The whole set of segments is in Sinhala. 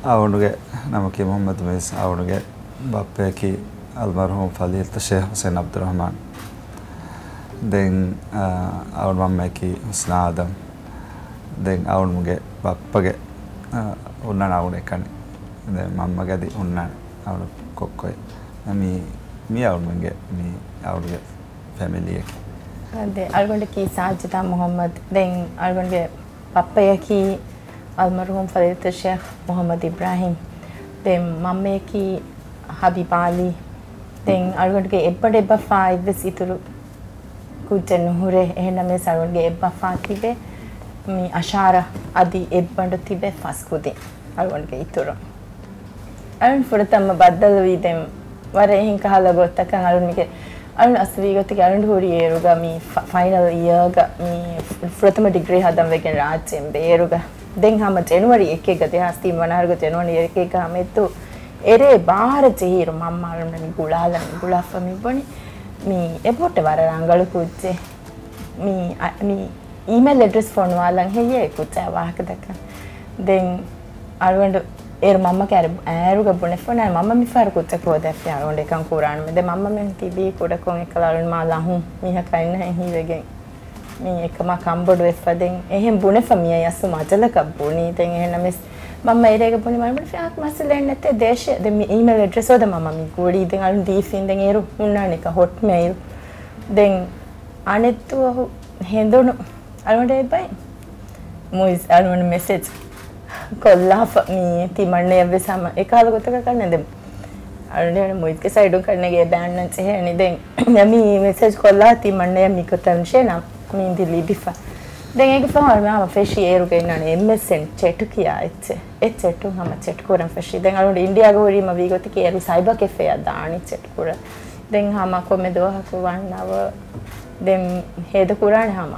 ಅವನಿಗೆ ನಮಗೆ ಮೊಹಮ್ಮದ್ ವೈಸ್ ಅವನಿಗೆ ಬಪ್ಪೆಕಿ ಅಲ್ಮರ್ಹೂಮ್ ಫಲೀಲ್ತ ಶೇಖ್ ಹುಸೇನ್ ಅಬ್ದುಲ್ ರಹಮಾನ್ ದೆನ್ ಅವನ ಮಮ್ಮೆಕಿ ಹುಸ್ನಾ ಆದಮ್ ದೆನ್ ಅವನಿಗೆ ಬಪ್ಪಗೆ ಉಣ್ಣಾಣ ಅವನೇ ಕಣಿ ದೆನ್ ಮಮ್ಮಗೆ ಅದಿ ಉಣ್ಣಾಣ ಅವನು ಕೊಕ್ಕೊಯ್ ಮೀ ಮೀ ಅವನಿಗೆ ಮೀ ಅವನಿಗೆ ಫ್ಯಾಮಿಲಿಯಕ್ಕೆ ಅದೇ ಅಳ್ಗೊಂಡಕಿ ಸಾಜಿದಾ ಮೊಹಮ್ಮದ್ ದೆನ್ ಅಳ್ಗೊಂಡೆ ಪಪ್ಪಯ್ಯಕಿ අල්මරහුම් ෆරීත ෂේඛ් මොහම්මද් ඉබ්‍රාහිම්. දෙම් මම්මේකි හබිබාලි දෙන් අරුවන්ගේ එබ්බට එබ්බා ඉවස් ඉතුරු කුජන් හුරේ එහෙනම් මේ සරුවන්ගේ එබ්බා තිබේ මේ අශාර අදි එබ්බට තිබේ ෆස්කුදේ අරුවන්ගේ ඉතුරු. අරුන් ෆුරතම බද්දල් වී දෙම් වර එහෙන් කහලා ගොත්තකන් අරුන් මිගේ අරුන් අස්වීගොත්තක අරුන් හුරි ඒරුග මේ ෆයිනල් ඉයර්ග මේ ෆ්‍රථම ඩිග්‍රී හදම් වෙකෙන් රාජ්‍යයෙන් බේරුග. දෙංහම ජැනුවරි එක එක දෙහස්තිීම් වනාර්ග ජැනුවනි එක එක හමෙත්තු එරේ බාර ජෙහිරු මම්මාරුනනි ගුලාලනි ගුලක්්වමි බොනි මේ එපොට වර රංගලු කුච්චේ. මේ ඊමල් ලෙඩස් ෆොන්වාලන් හෙයේ කුච්චෑ වාහක දක. දෙන් අරුවඩ ඒ මම කැර ඇරු ගබන ෆොන ම මිාර කුච්චකෝ දැක් අරුන්ඩ එකන් කුරාන්මද මම මෙ තිබී කොඩකොන් එකලාලුන් මා ලහු මිහකන්න හිවගෙන්. මේකම කම්බොඩු එපදෙන් එහෙම බුණ සමිය යසු මජලක බුණී තෙන් එහෙනම් මිස් මම ඒරේක බුණි මම ෆ්‍යාක් මස්සලෙන් නැත්තේ දේශය. දෙ මේ ඊමේල් ඇඩ්‍රස් ඔද මම මි ගෝඩි දෙන් අලු දීසින් දෙන් ඒරු මුන්නානික හොට්මේල් දෙන් අනෙත්තු ඔහු හෙඳුණු අලුන්ට එබයි මුයිස් අලුන් මෙසේජ් කොල්ලා මේ තිමන්නේ වෙ සම එකහල ගොතක කරන්න දෙමු අරනට මුත්ක සයිඩු කරනගේ බෑන්නන් සහ නිදෙන් යම මෙසෙස් කොල්ලා තිමන්නේ මිකොතන්ශේ නම් මීන්දි ලිබිෆා. දැන් ඒක තමයි මම ෆෙෂි ඒරුක ඉන්නනේ MSN චෙට් කියා එච්ච. ඒ චෙට් හම චෙට් කරන් ෆෙෂි දැන් අලුඩ ඉන්දියා ගෝරි ම වීගොත කේරු සයිබර් කැෆේ දානි චෙට් කර. දැන් හම කොමෙ දෝහක වන්නව? දැන් හේද කුරානේ හම.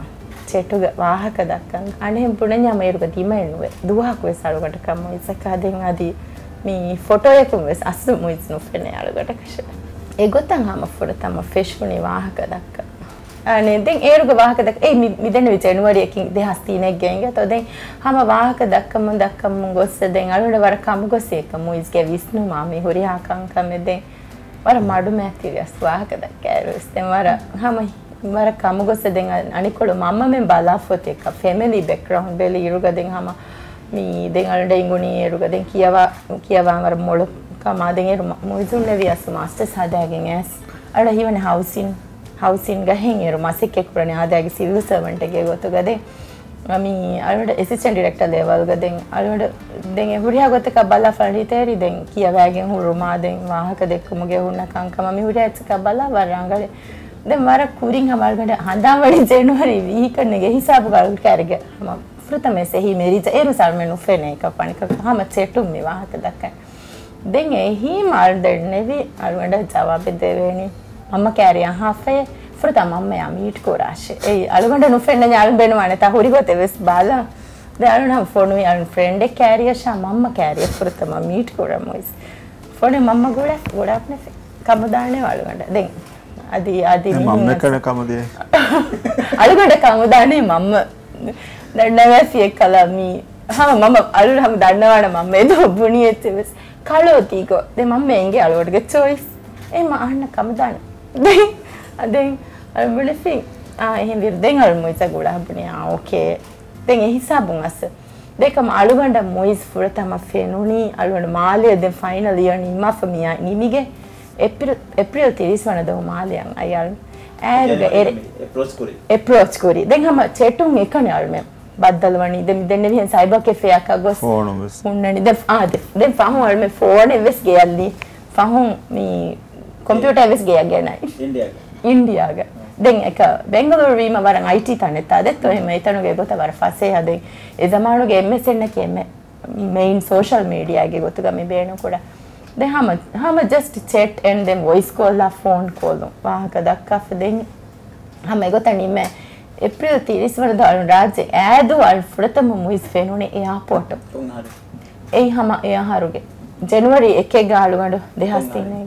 චෙට්ටු වාහක දක්කන්. අනේ පුණේ යම ඒරුක දිමෙන්නුවේ දුවහක වෙස් අලුකට කම ඉසක දැන් අදී මේ ෆොටෝ එකම වෙස් අස්සු මුයිස් නොෆෙනේ අලුකට කෂ. ඒ ගොතන් හම ෆොටෝ තම ෆෙෂ්ුනේ වාහක දක්කන්. අනේ දැන් ඒරුග වාහක දක් ඒ මිදෙන විච ජනවරියකින් දෙහස් තීනෙක් ගෙන්ග තෝ දැන් හම වාහක දක්කම දක්කම ගොස්ස දැන් අලුඩ වර කම ගොසේක මුයිස්ගේ විස්නු මාමි හොරි හාකං කම දැන් වර මඩු මැති විස් වාහක දක් ඇරුස්. දැන් වර හම වර කම ගොස්ස දැන් අනිකොළු මම්ම මෙන් බලාෆොත් එක ෆැමිලි බෑග්ග්‍රවුන්ඩ් බෙලි ඉරුග දැන් හම මී දැන් අලුඩ ඉංගුනි ඉරුග දැන් කියවා කියවා වර මොළු කමා දැන් ඉරු මුයිසුන් නෙවියස් මාස්ටර්ස් හදාගෙන ඇස්. අර හිවන හවුසින් ಹೌಸಿನ್ ಗಹೆಂ ಇರು ಮಸಿಕ್ಕೆ ಕುರನೆ ಆದಾಗಿ ಸಿವಿಲ್ ಸರ್ವೆಂಟ್ಗೆ ಗೊತ್ತು ಗದೆ ಮಮ್ಮಿ ಅಳೋಡ ಅಸಿಸ್ಟೆಂಟ್ ಡೈರೆಕ್ಟರ್ ಲೆವೆಲ್ ಗದೆಂ ಅಳೋಡ ದೆಂಗೆ ಹುರಿಯ ಗೊತ್ತಕ ಬಲ್ಲ ಫಳಿ ತೇರಿ ದೆಂ ಕಿಯ ವ್ಯಾಗೆ ಹುರು ಮಾದೆಂ ವಾಹಕ ದೆಕ್ಕುಮುಗೆ ಹುಣ್ಣ ಕಂಕ ಮಮ್ಮಿ ಹುರಿಯ ಹಚ್ಚಕ ಬಲ್ಲ ವರಂಗಳೆ ದೆಂ ವರ ಕೂರಿಂಗ್ ಹಮಾಳ್ಗಡೆ ಹಂದಾವಳಿ ಜನವರಿ ವೀಕನ್ನಿಗೆ ಹಿಸಾಬು ಕ್ಯಾರಿಗೆ ಹಮ ಫ್ರುತಮೆ ಸೆಹಿ ಮೇರಿಜ ಏರು ಸಾಳ್ಮೆನು ಫೆನೆ ಕಪ್ಪಣಿಕ ಹಮ ಚೆಟ್ಟು ಮಿ ವಾಹಕ ದಕ್ಕ ದೆಂ ಎಹಿ ಮಾಳ್ದೆಣ್ಣೆವಿ ಅಳ್ಗಂಡ ಜವಾಬಿ kamakarya hafe fruta mamma ya meet korashe ei aluganda nu friend nyal benwane ta hori gote wes bala de aluna phone me alun friend ek carrier sha mamma carrier fruta mamma meet koramois phone mamma goda goda apne kamudane aluganda den అది అది మమ్మక్కడ కమదే అడుగడ కమదానే మమ్మ දන්නවැසි කලමි හම මම අලු හම දන්නවාන මම එද ඔබ්බුණිය එතිවෙස් කලෝතිීකෝ දෙ මම එන්ගේ අලුවටග චොයිස් එම අහන්න කමදාන්න දැන් අල්බලෙසින් එහෙන් විර්දෙන් අල් මොයිස ගොඩා හබුනේ ආ ඕකේ. දැන් ඒ හිසාබුන් අස දෙකම අලුගඬ මොයිස් ෆුරතම ෆෙනුනි අලුගඬ මාලිය දැන් ෆයිනල් ඉයර් නිමා ෆමියා නිමිගේ. ඒප්‍රිල් ඒප්‍රිල් 30 වනද මාලියන් අයල් ඈරුග එර approach kuri approach kuri දැන් හැම චෙටුන් එකනේ අල්මෙ බද්දල වනි දැන් දෙන්න විහෙන් සයිබර් කැෆේ එකක් ගොස් ෆෝන් ඔබස් උන්නනි දැන් ආ දැන් ෆහුන් අල්මෙ ෆෝන් එවස් ගෙයල්ලි. ෆහුන් මේ කොම්පියුටර්ස් ගේයක් ගැනයි. ඉන්ඩියාග දැන් එක බැංගලෝරීම වරන් අයිට තනෙත් අදත් එහෙම එතනුගේ ගොත වර පස්සේ හදයි එදමානුගේ එමසෙන්න කියම මෙයින් සෝෂල් මීඩියගේ ගොතුග මේ බේනකොට දෙ හම හම ජස්ට චෙට් එන්දෙම් වොයිස් කොල්ලා ෆෝන් කොල්ලු වාහක දක්කා දෙන් හම ගොත නිම එප්‍රිල් තිරිස් වරදානු රාජ්‍ය ඇදු අල් ෘතම මුයිස් ෆෙනුනේ එයා පොට ඒ හම එයා හරුගේ ජනවරි එකේ ගාලුගඩු දෙහස් තිීනේ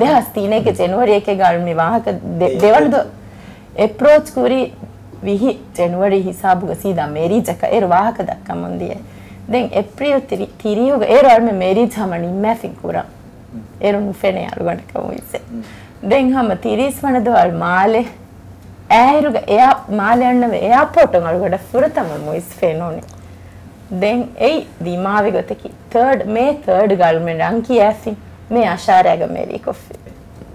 දෙහස් තිීනක. ජනවරි එක ගල්මි වාහක දෙවනද එප්‍රෝච් කුරි විහි ජනවරි හිසාබුග සීදා මේරී ජක එර වාහක දක්කමුන්දිය දැන් එප්‍රියල් තිරියුග ඒරු අල්ම මේරිජ් හම. නිම්මැෆින් කුරා ඒරු නුෆෙනේ අරුගඩක මුයිසේ දැන් හම තිරිස් වනදවල් මාලේ ඈරුග එයා මාලයන්නව එයාපෝටන් අරුගඩ ෆුරතම මුයිස් ෆෙනෝනේ දැන් එයි දිමාවි ගොතකි තර්ඩ් මේ තර්ඩ් ගල්මෙන් රංකි ඇෆින් මේ අශාරයග මේරී කොෆි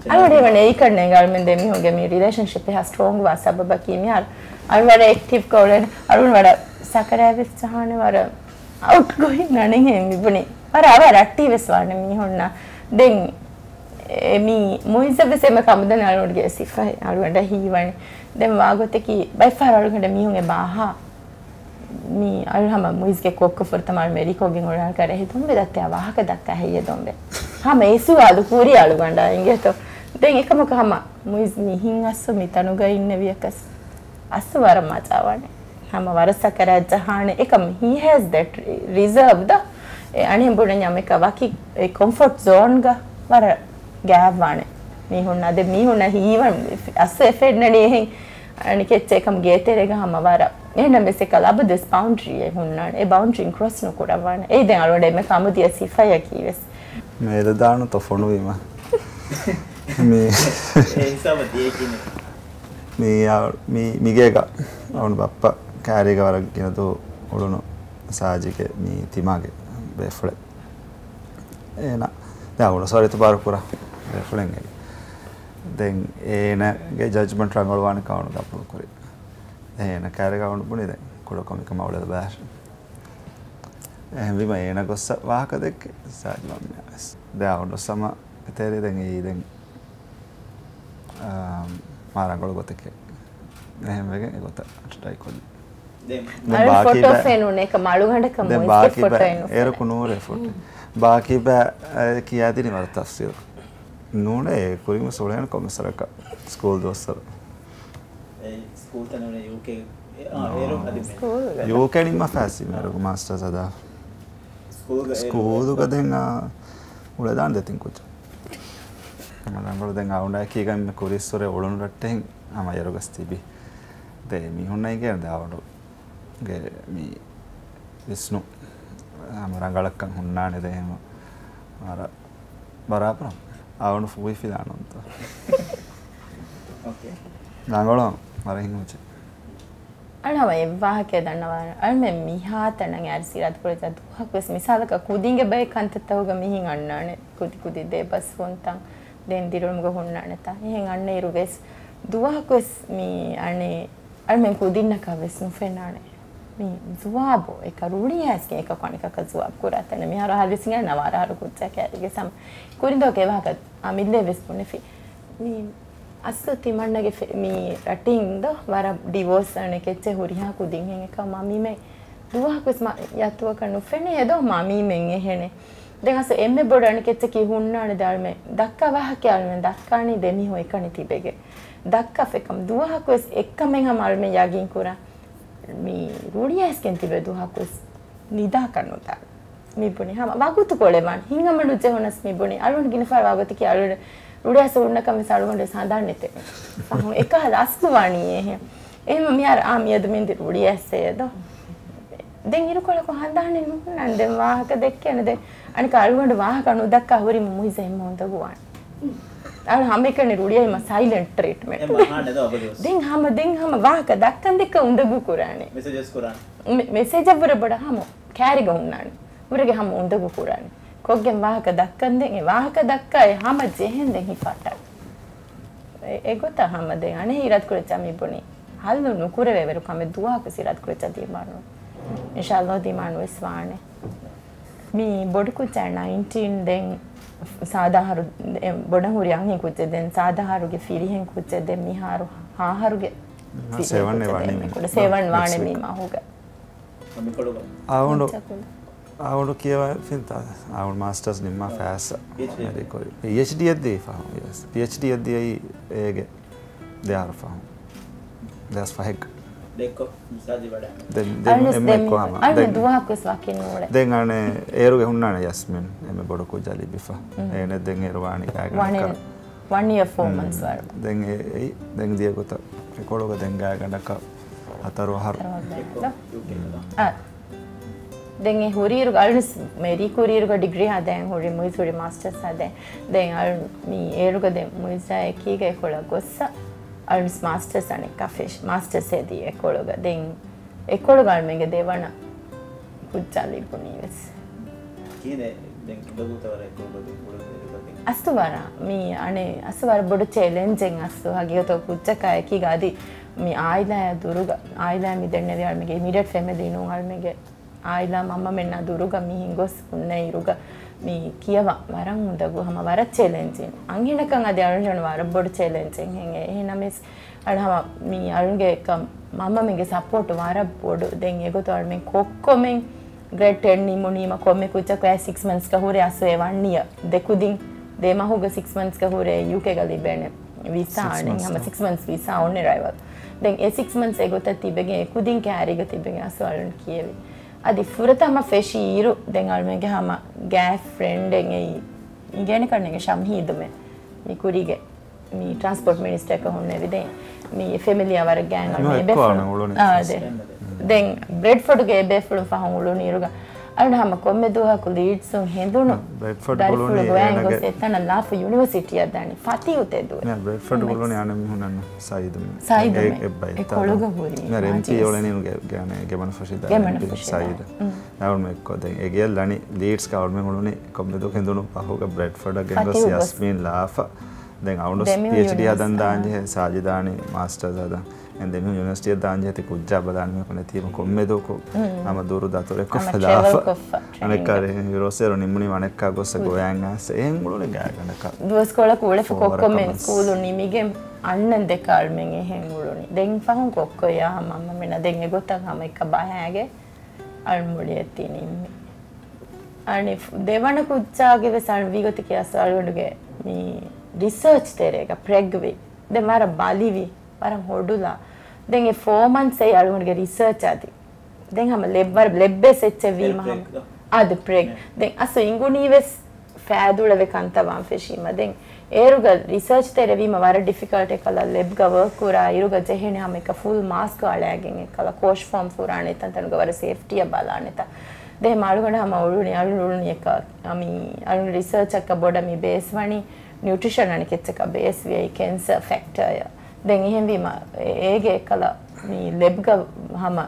අරුඩේ වන ඒ කරන්නේ ගල්මෙන් දෙමි හොගේ මේ රිලේෂන්ෂිප් එක ස්ට්‍රෝංග් වා සබබ කීමියාර අරු වඩ එක්ටිව් කෝලෙන් අරුන් වඩ සකරෑවිස් සහන වර outgoing නණින් හෙම්බිබුනේ අර අව රට්ටි වෙස්වාන මිහොන්න දෙන් එමි මුයිසබෙසෙම කමුදන අරුන්ගේ සිෆයි අරුවට හීවනේ දැන් වාගොතකි බයිෆාර අරුන්ට මිහුන්ගේ බාහා මී අල්හම මුයිස්ගේ කොක්ක ෆොර්තමල් මෙරිකෝගෙන් ඔරල් කර හිතුම්බෙ දත්තේ වාහක දක්කා හෙය දොම්බෙ හම ඒසු අලු කුරි අලු ගණ්ඩා ඉංගෙතෝ දැන් එකමක හම මුයිස් මිහින් අස්සු මිතනුග ඉන්න වියකස් අස්සු වර මචාවනේ හැම වරසක රජ්ජහාන එකම he has that reserve ද අනිහම් බුණ ඥම එක වකි කොම්ෆර්ට් zone ග වර ගෑවානේ මීහුන්න අද මීහුන්න හීවන් අස්ස එෆෙඩ් නඩේ එහෙන් අනිකෙච්ච එකම ගේතෙරෙග හම වර එහෙනම් මෙසෙක ලබ දෙස් බවුන්ඩරි හුන්නාන ඒ බවුන්ඩරි ක්‍රොස් නොකරවන ඒ දැන් අලොඩ එම කමුදිය සිෆය කීවස් මේද දානු තොෆොණු වීම මේ කියන්නේ මේ මිගේක අවුණු බප්ප කෑරේක වරක් ගෙනතු උළුණු සාජික මී තිමාගේ බේෆුಳೆ ඒන දැවුණු සොරිතු පාරපුර බේෆුළෙන්ගේ දෙන් ඒනගේ ජජ්මට රංගොලවාන කවුණු දපුරු කුරි ඒන කෑරගවුණු පුුණේ දැ කුඩ කොමික මවලද භාෂ ඇහැවිම ඒන ගොස්ස වාහක දෙක් සාජමස් දෑවුඩු සම එතේරේ දැන් ඒදැන් මාරංගොල ගොතක නැහැමග ගොත අටටයි කොල්ල ඒරකු නූර ෆොට බාකි බෑ කියා තිනි වරත අස්සයෝ නූන ඒ කුරිම සොලයන කොමසරක ස්කෝල් දොස්සර ඒ Escuta, né? UK. Ah, era um academia. UK era uma festa, era o master da da. Escudo que tem a උලදාන් දෙතින් කුච. මලම්බර දැන් අවුන්ඩා කීගම් මේ කුරිස්සොර ඔලුණු රට්ටෙන් අමයරුගස් තිබි. දේ මිහුන්නයි කියන දාවඩු. ගේ මේ විස්නු අමරංගලක්කන් හුන්නානේ දේ එහෙම. අර බරාපරම්. අවුණු ෆුයි ෆිලානොන්ත. ඕකේ. නංගොල මරහිංච අනව එවාහකය දන්නවාන අල්ම මිහාතන ඇරසිරත් පුරත දුහක් වෙස් මිසාලක කුදින්ගේ බයි කන්තතවග මිහින් අන්නාන. කුති කුති දේ බස් ොන්තන් දෙන් දිරුම්ග හොන්නානත එහෙන් අන්න ඉරු වෙස් දුවහක් වෙස් මී අනේ අල්මෙන් කුදින්නක වෙස් නුෆෙන්නානේ. මේ ජුවාබෝ එක රුඩි හැස්ගේ එක කොනිකක ජුවාබ කුරතන මිහර හරිසිංහ නවාර හරු කුච්ච කෑරිගේ සම. කුරින්දෝ කෙවාක අමිල්ලේ වෙස්පුනේ මේ අස්ස තිමන්නගේ මේ රටින්ද වර ඩිවෝස් අන කෙච්චේ හුරිහා කුදින් හෙන් එක මමීමේ දුවහකුස් යතුව කනු ෆෙනේ. එදෝ මමීමෙන් එහෙනේ. දැන් අස එම්මේ බොඩන කෙච්ච කි හුන්නානේ දාල්මේ දක්කා වහ කියල්මේ දක්කානි දෙමි හො එකනි තිබෙගේ. දක්කා ෆෙකම් දුවහකුස් එක්කමෙන් හමල්මේ යගින් කුරා. මේ රුඩියස්කෙන් තිබේ දුහකුස් නිදා කන්නුතා මිබුණි. හම වගුතු කොලෙමන් හිංගමඩු ජෙහොනස් මිබුණි. අලුන් ගිනෆා වගති කි අලුන උඩ ඇසුරුන්නකම සරුවොඩ සඳන්නත සහ එක හදස්තු වනයේ එහෙම එහෙම මෙයාර ආමියදමින්දිර උඩි ඇස්සේද දැන් ඉරුකොලක හඳාන්නේ නුනන් දැන් වාහක දෙක්කනේ දැන් අනික අරුමඩ වාහක නුදක්ක හුරිම මුයිසෙම හොඳ ගුවන්. අර හැම එකනේ රුඩියයි ම සයිලන්ට් ට්‍රීට්මන්ට් දැන් හැම දැන් හැම වාහක දක්කන් දෙක උඳගු කුරානේ. මෙසේජස් කුරානේ. මෙසේජ් අපර බඩ හැම කෑරි ගොන්නානේ උරගේ හැම උඳගු කුරානේ. කොග්ගෙන් වාහක දක්කන්දෙන් ඒ වාහක දක්කයි හැම ජෙහෙන්දෙන් හිපටක් ඒගොත හැමදෙන් අනේ ඉරත් කුරචා මිබුනි හල්ලු නුකුර වෙවරු කම දුවාක සිරත් කුරචා දීමානු. ඉන්ෂාල්ලා දීමානු ඉස්වානේ මේ බොඩු කුචා 19 දෙන් සාදාහරු බොඩහුරියන් හි කුචේ දෙන් සාදාහරුගේ ෆිරිහෙන් කුචේ දෙන් මිහාරු හාහරුගේ සේවන් වාණේ කුඩ සේවන් වාණේ මේ මහුග. අවුණු Our Kiev Finta, our master's Nima Fasa, PhD. at the Fahom, yes. PhD at the Ege, they are Fahom. That's Fahek. දෙන් අන ඒරු ගහුන්නන යස්මෙන් එම බොඩකු ජලි බිා ඒන දෙන් ඒරවානිකාග වනිය ෆෝමන්ස් දෙන් ඒ දෙන් දියකුත රෙකොඩොක දෙංගාය ගඩක් අතරු හර දැන් ඒ හුරීරු ගල්නස් මෙරි කුරීරුග ඩිග්‍රී හදෑන් හුරි මුයි සුරි මාස්ටර්ස් හදෑන් දැන් අල් මී ඒරුග දැන් මුයිසා එකීග එකොළ ගොස්ස අල්ස් මාස්ටර්ස් අනෙක් ෆිෂ් මාස්ටර්ස් එදී එකොළග දැන් එකොළ ගල්මෙගේ දෙවන පුච්චල්ලි පුනීවෙස් කියන දැන් උඩගුතවර කොළොද උඩ අස්තුවර මී අනේ අස්වර බොඩ චේලෙන්ජෙන් අස්තු හගියතෝ පුච්චකයකි ගාදී මේ ආයිලා දුරුග ආයිලා මිදෙන්නේ අල්මගේ මිඩට් ಆಯ್ಲ ಮಮ್ಮ ಮೆಣ್ಣ ದುರುಗ ಮೀ ಹಿಂಗೊಸ್ ಉನ್ನ ಇರುಗ ಮೀ ಕಿಯವ ವರಂಗ್ ಉಂದಗು ಹಮ ವರ ಚೇಲೆಂಜಿನ್ ಅಂಗಿಣಕಂಗ ಅದೇ ಅರುಣ್ ವರ ಬೊಡು ಚೇಲೆಂಜಿಂಗ್ ಹೆಂಗೆ ಏನ ಮೀಸ್ ಅಡ ಹಮ ಮೀ ಅರುಣ್ಗೆ ಕಮ್ ಮಮ್ಮ ಮಿಗೆ ಸಪೋರ್ಟ್ ವರ ಬೊಡು ದೆಂಗೆ ಗೊತ್ತು ಅಡ್ ಮಿಂಗ್ ಕೊಕ್ಕೊ ಮಿಂಗ್ ಗ್ರೇಡ್ ಟೆನ್ ನಿಮು ನೀಮ ಕೊಮ್ಮೆ ಕುಚ್ಚ ಕ್ಯಾ ಸಿಕ್ಸ್ ಮಂತ್ಸ್ಗೆ ಹೂರೆ ಅಸೆ ವಣ್ಣಿಯ ದೆಕುದಿಂಗ್ ದೇಮ ಹೋಗ ಸಿಕ್ಸ್ ಮಂತ್ಸ್ಗೆ ಹೂರೆ ಯು ಕೆಗಲ್ಲಿ ಬೇಣೆ ವೀಸಾ ಆಣೆ ಹಮ ಸಿಕ್ಸ್ ಮಂತ್ಸ್ ವೀಸಾ ಅವಣ್ಣೆ ರೈವಲ್ ದೆಂಗ್ ಎ ಸಿಕ್ಸ್ ಮಂತ್ಸ್ ಎಗೊತ್ತ ತಿಬೆಗೆ ಕುದಿಂಗ್ ಕ್ಯಾರಿಗೆ ತಿಬೆಗೆ ಅಸು ಅರುಣ್ ಕಿಯವಿ అది ފުރަތަމަ ފެށಿ އިރު ދެން އަޅުމެގެ ހަމަ ގައި ފްރެންޑެއް އެއީ އިނގޭނެ ކަންނެގެ ޝަމް ހީދުމެއް މީ ކުރީގެ މީ ޓްރާންސްޕޯޓް މިނިސްޓަރ ކަހުންނެވިދެ މީ ފެމިލިއަ ވަރަށް ގައި އަޅުމެ ބެފުޅު ދެން ބްރެޑް ފޮޑުގެ ބެފުޅު ފަހުން އުޅު ނީރުގަ ಹಮ್ಮ ಕೊಮ್ಮೆ ದೂಹಕು ಲೀಡ್ಸ್ ಹೆಂದುನು ಬ್ರೆಡ್ಫರ್ಡ್ ಗುಲುನಿ ಏನಗೆ ಎತ್ತನ ಲಾಫ್ ಯೂನಿವರ್ಸಿಟಿ ಅದಾಣಿ ಫತಿ ಉತೆ ದು ನೆ ಬ್ರೆಡ್ಫರ್ಡ್ ಗುಲುನಿ ಆನೆ ಮಿಹುನನ್ನು ಸಾಯಿದು ಸಾಯಿದು ಎಬ್ಬೈ ಎ ಕೊಳುಗ ಹೋರಿ ನೆ ಎಂಪಿ ಒಳೆ ನೀನು ಗಾನೆ ಗೆಮನ ಫಶಿದ ಸಾಯಿದ ಅವಳ ಮೆ ಕೊದೆ ಎಗೆಲ್ ಲಣಿ ಲೀಡ್ಸ್ ಕಾ ಅವಳ ಮೆ ಗುಲುನಿ ಕೊಮ್ಮೆ ದು ಹೆಂದುನು ಪಹುಗ ಬ್ರೆಡ್ಫರ್ಡ್ ಗೆಂಗಸ್ ಯಾಸ್ಮಿನ್ ಲಾಫ ದೆನ್ ಅವಳು PhD ಹದನ್ ದಾಂಜೆ ಸಾಜಿದಾಣಿ ಮಾಸ್ಟರ್ಸ್ ಹದನ್ ඇඳම යුනිස්ටිය දාංජයති කුද්ජා බදාන්නම නැතිීම කොම්මදෝකු නම දුරු දතුරෙක් දාා අනකර යුරෝසේරු නිමුණි වනක්කා ගොස්ස ගොයන්ස එහන් ගුලන ගෑගනක. දුවස්කොල කූල කොක්කොම කූලු නිමිගෙන් අන්න දෙකල්මෙන් එහෙන් ගුලුනි දෙන් පහන් කොක්කොයා මම මෙන දෙන්න ගොතන් හම එක බහෑගේ අල්මුඩි ඇති නිම්මි අනි දෙවන කුච්චාගේ සල්වීගොති කිය අස්වල්වඩුගේ මේ රිසර්ච් තේරේක ප්‍රෙග්වි දෙ මර බලිවි. පරම් හොඩුලා. දැන් ඒ 4 months ඒ අලුවන්ගේ රිසර්ච් ආදි දැන් හැම ලෙබ්වර ලෙබ්බේ සෙච්චවීම හැම ආද ප්‍රෙග් දැන් අස ඉංගුනීවෙස් ෆෑදුලවෙ කන්තවාන් ෆෙෂීම දැන් ඒරුග රිසර්ච් තෙරවීම වර ඩිෆිකල්ට් එකල ලෙබ් ගවර්ක් කුරා ඉරුග ජෙහෙන හැම එක ෆුල් මාස්ක් අලෑගෙන් එකල කෝෂ් ෆෝම් ෆුරානේ තන් තනුග වර සේෆ්ටිය බලානේ තා දෙහ මාළුගඩ හැම උළුනි අලුළුනි එක අමි අලු රිසර්ච් එක බොඩ මි බේස් වනි නියුට්‍රිෂන් අනිකෙත් එක බේස් වියි කැන්සර් ෆැක්ටර් දැන් එහෙන්වීම ඒගේ කළ මේ ලෙබ්ග හම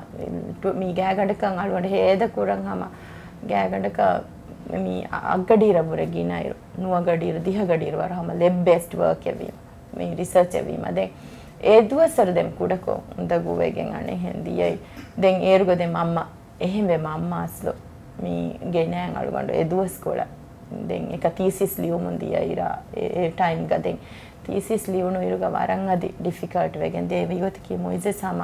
මේ ගෑගඩකන් අලුවට හේද කුරන් හම ගෑගඩක මේ අගඩීර බුරගිනයිරු නුවගඩීර දිහගඩීර වර හම ලෙබ් බෙස්ට් වර්ක් යවීම මේ රිසර්ච් යවීම. දැන් ඒදුවසර දෙම් කුඩකෝ උඳගුවේගෙන් අනේ හෙන්දියයි දැන් ඒරුග දෙම් අම්මා එහෙම වෙම අම්මාස්ලෝ මේ ගෙනෑන් අලුගඩ එදුවස් කොළ දැන් එක තීසිස් ලියුමුන් දියයිරා ඒ ටයිම් ගදෙන් තීසිස් ලියුණු ඉරුග වරන් අදි ඩිෆිකල්ට් වෙගෙන් දේවියොතකි මොයිසෙස් හම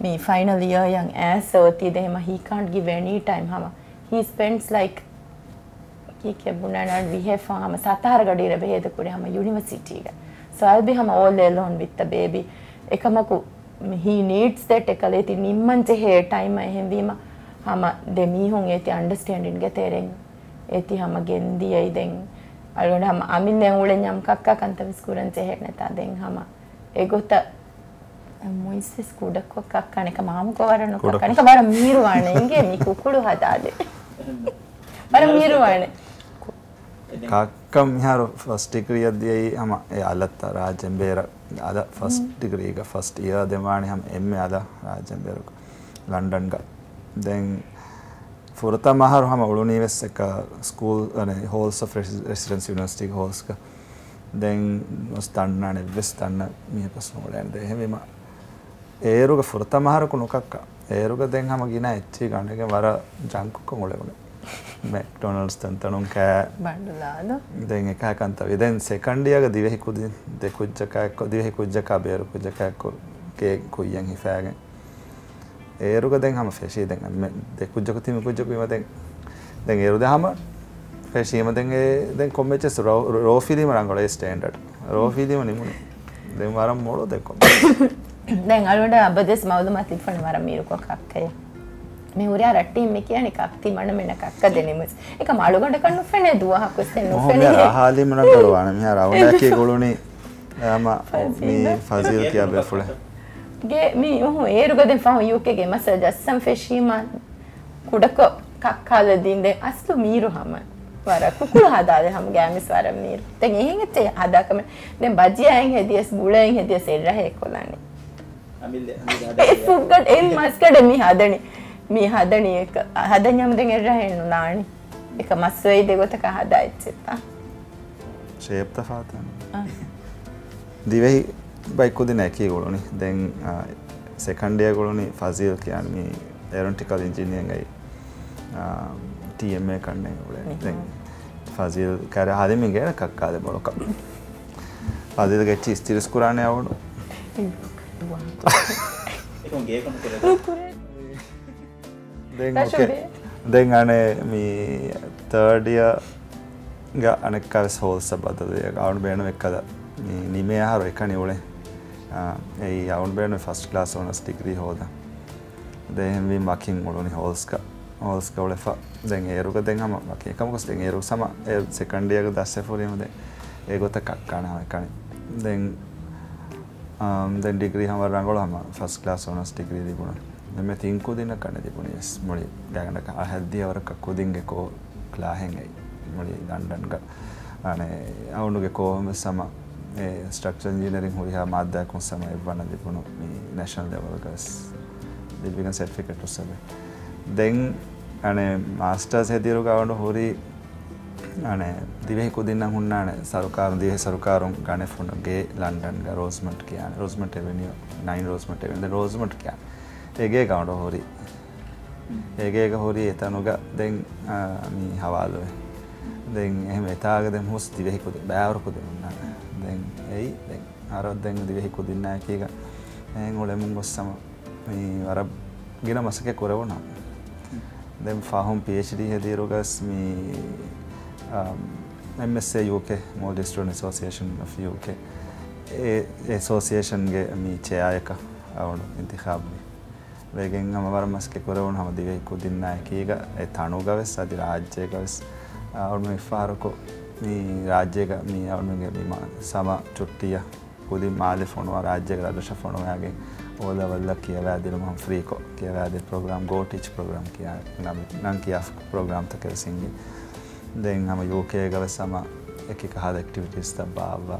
මේ ෆයිනල් ඉයර් යන් ඇස් සෝති දෙම he can't give any time hama he spends like kike bunanan we have hama satar gadira beheda kure hama university ga so i'll be hama all alone with the baby. ekamaku he needs that ekaleti nimmanche he time ehem wima hama demi hun eti understanding ge tereng eti hama gendi ai den algona hama amin den ule nyam kakka kanta viskuran che neta den hama egota මොයිස්ස් කුඩක්ව කක්කනක මාමකවරන කනක බර මීරුවාන ඉගේ මි කුකුඩු හදාද. බර මීරුවාන කක්කම් යාරු ෆස් ටිකරිය දියයි හම ඒ අලත්ත රාජෙම්බේර අද ෆස් ටිකරීක ෆස්ට ඉය දෙවානි හම එම අද රාජෙම්බේරක ලන්ඩන්ග දැන් ෆුරත මහරු හම උළුනීවෙස් එක ස්කූල් හෝල්ස රෙසිඩන්ස් යුනිවර්සිටි හෝස්ක දැන් නොස් තන්නාන වෙස් තන්න මිය පස්නෝලෑන්ද එහෙම ඒරුග ෆුරත මහරකු නොකක්ක. ඒරුග දෙන් හම ගෙන එච්චි ගන්නක වර ජංකුක්ක මොලෙවුණ මැක්ටොනල්ස් තන්තනුම් කෑ. දෙන් එකකන්ත විදැන් සෙකන්ඩියග දිවෙහි කුදි දෙකුච්ජකයක්කො දිවෙහි කුද්ජකා බේරු කුජකයක්කො ගේ කුයියන් හිෆෑගෙන් ඒරුග දෙන් හම ෆෙෂී දෙ දෙකුජ්ජක තිම කුජ්ජකීම දෙන් දෙන් ඒරුද හම ෆෙෂීම දෙන්ගේ දෙන් කොම්මෙච්ච රෝෆිලීම රංගොල ස්ටේන්ඩ් රෝෆිලීම නිමුණ දෙන් වරම් මොලෝ දෙකොම් දැන් අලුවට අබදෙස් මවුදුමත් ඉපන වර මීරුකො කක්කය. මේ උරයා රට්ටීම කියන කක්ති මන මෙන කක්ක දෙනෙමස් එක මළුගඩ කන්නු ෆෙනේ දුවහකුස් දෙන්නු ෆෙනේ හාලිමන කරවාන මෙහා රවුන්ඩකේ ගොළුනේ. යාම මේ ෆසිල් කියා බෙෆුල ගේ මේ උහු ඒරුගදෙන් ෆහු යුකේගේ මස ජස්සම් ෆෙෂීම කුඩක කක්කාලදින් දැන් අස්තු මීරු හැම වර කුකුල හදාද හැම ගෑමිස් වර මීරු. දැන් එහෙන් එච්ච හදාකම දැන් බජියයන් හෙදියස් බුලෙන් හෙදියස් එල්රහ එකොලන්නේ අමිල් අමිල් ඒ ෆුග්ගඩ් එන් මස්කඩ මි හදනි. මි හදනි එක. හදඥම් දෙන් එල්රහ එන්නු නානි. එක මස් වෙයි දෙගොතක හදා එච්චෙත්තා ශේප්ත පාතන දිවෙහි බයිකුදි නැකී ගොලුනි දැන් සෙකන්්ඩය ගොලුනි ෆසිල් කියන්නේ එරන්ටිකල් ඉංජිනියන්ගයි ටම කන්නේ ගොල ෆසිල් කර හදමින් ගැන කක්කාද බොලොක පදිල් ගච්චි ස්තිරිස් කුරාණය අවුණු දෙන් අනේ මේ තර්ඩිය ග අනෙක්කල් සෝල්ස බතදය ගවුන් බේන එක්කද. නිමේ හාරු එක නිවලේ ඒ අවුන්බේන ෆස්ට ලාස් ඕනස් ටික්‍රී හෝද දෙහෙන්වී මකින් මුළුනි හෝල්ස්ක හෝල්ස්ක වලෙ දැන් ඒරුක දෙහම මකමකොස් දෙ ඒරු සම සෙකන්ඩියක දස්ස ෆොලීමද ඒ ගොත කක්කානාව එකන දැන් දැන් ඩිග්‍රී හම රංගොල හම ෆස් ලාස් ඕනස් ටික්‍රී තිබුණ මෙම තිංකු දින කන තිබුණ ස් මොලි ගැනක අහැද්දිවරක කුදින්ගේ කෝ ලාහෙන් ඇයි මොලි දන්ඩන්ග අනේ අවුනුගේ කෝහම සමක් ස්ට්‍රක්ෂ ජීනරින් හොරිහා මාධ්‍යයකුන් සම එවන්න තිබුණු නැශනල් දෙවල්ගස් දිවිගන් සැටිෆිකට් උසබ දෙන් අනේ මාස්ටර්ස් හැදිරු ගවඩු හොරි අනේ දිවෙහි කුදින්න හුන්නාන සරුකාරු දිහ සරුකාරුම් ගණ ෆුන්ගේ ලන්ඩන්ග රෝස්මට් කියන රෝස්මට එවනිය නයින් රෝස්මට එවද රෝස්මට් කියන් ඒගේ ගවඩ හොරි. ඒගේක හොරි එතනුග දෙන් මී හවාලුවේ. දෙන් එහෙම එතාගද හුස් දිවෙහිකුද බෑවරකුද මුන්නාන දෙන් ඇයි? දෙන් අරත් දෙන් දිවෙහි කුදින්න කියක ඇන් ඔලෙමුන් ගොස්සම වර ගෙන මසක කොරවුණා දැන් ෆාහුම් PhD හැදීරුගස් මේ um, MSA UK Mold Student Association of UK associationගේ මේ චයායක අවුණු ඉන්තිඛාබ්නි වේගෙන් හම වරමස්ක කරවුණු හම දිවෙහි කුදින්නෑ කීග ඒ තනුගවෙස් අධි රාජ්‍යයකවෙස් අවුණු ඉෆාරකො මේ රාජ්‍යක මේ අවුණුගේ බීම සම චුට්ටිය කුදි මාලි ෆොනුව රාජ්‍යක රදශ ෆොනුවයාගේ ඕදවල්ල කියවෑදිලම ෆ්‍රීකෝ කියවෑද ප්‍රෝග්‍රම් ගෝටිච් ප්‍රෝග්‍රම් කිය නම් කියා ප්‍රෝග්‍රම් තකරසිංගේ දෙන් හම යෝකය ගව සම එක හද ක්ටිවිටිස් බාව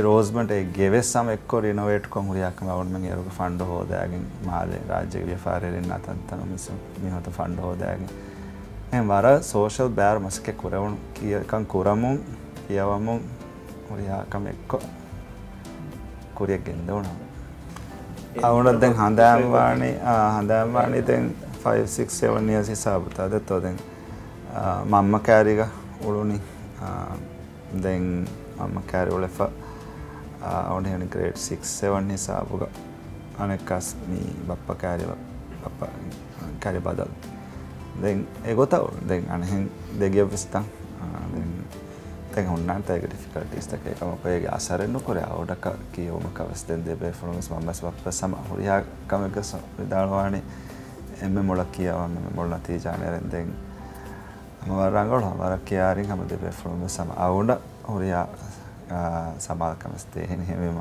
රෝස්මට ගෙවෙස් සම එක්ක රිනවේට කොමුරයක්ම අවුන්ම එරුක ෆන්ඩ හෝදෑගෙන් මාලේ රාජ්‍ය ව්‍යාපාරයෙන් අතන්තන මිස මිහත ෆන්ඩ හෝදෑගෙන් එ වර සෝෂල් බෑර් මස්ක කුරවුණු කියකන් කුරමුන් කියවමුන් හොරියාකම එක්කො කුරියක් ගෙන්ද වුණා අවුනත් දැන් හඳෑම්වානේ හඳෑම්වානේ තැන් 567 නිය සිසාපුතාද තොදෙන් මම්ම කෑරිග උළුනි දැන් මම්ම කෑරි උලෙෆ අවන හනි ග්‍රේඩ් 6 හිසාපුග අනෙක්කස් මී බප්ප කෑරිව කැරි බදල් දැන් එගොතව දැන් අනහෙන් දෙගිය විස්තන් දැන් හොන්නන් තැක ඩිෆිකල්ටිස් තක එකම පයගේ අසරෙන්න්නු කොර අවඩක කියවම කවස් දෙන් දෙබේ ෆොනස් මම්මස් බප්ප සම හොරියාකමක විදාලවානේ එම මොලක් කියවම මොල්ල තීජානයරෙන් දෙන් මවරංගොල වරක්කයාරින් හම දෙබේ ෆොනම සම අවුඩ හොරියා. සමාල්කමස්තේ හෙම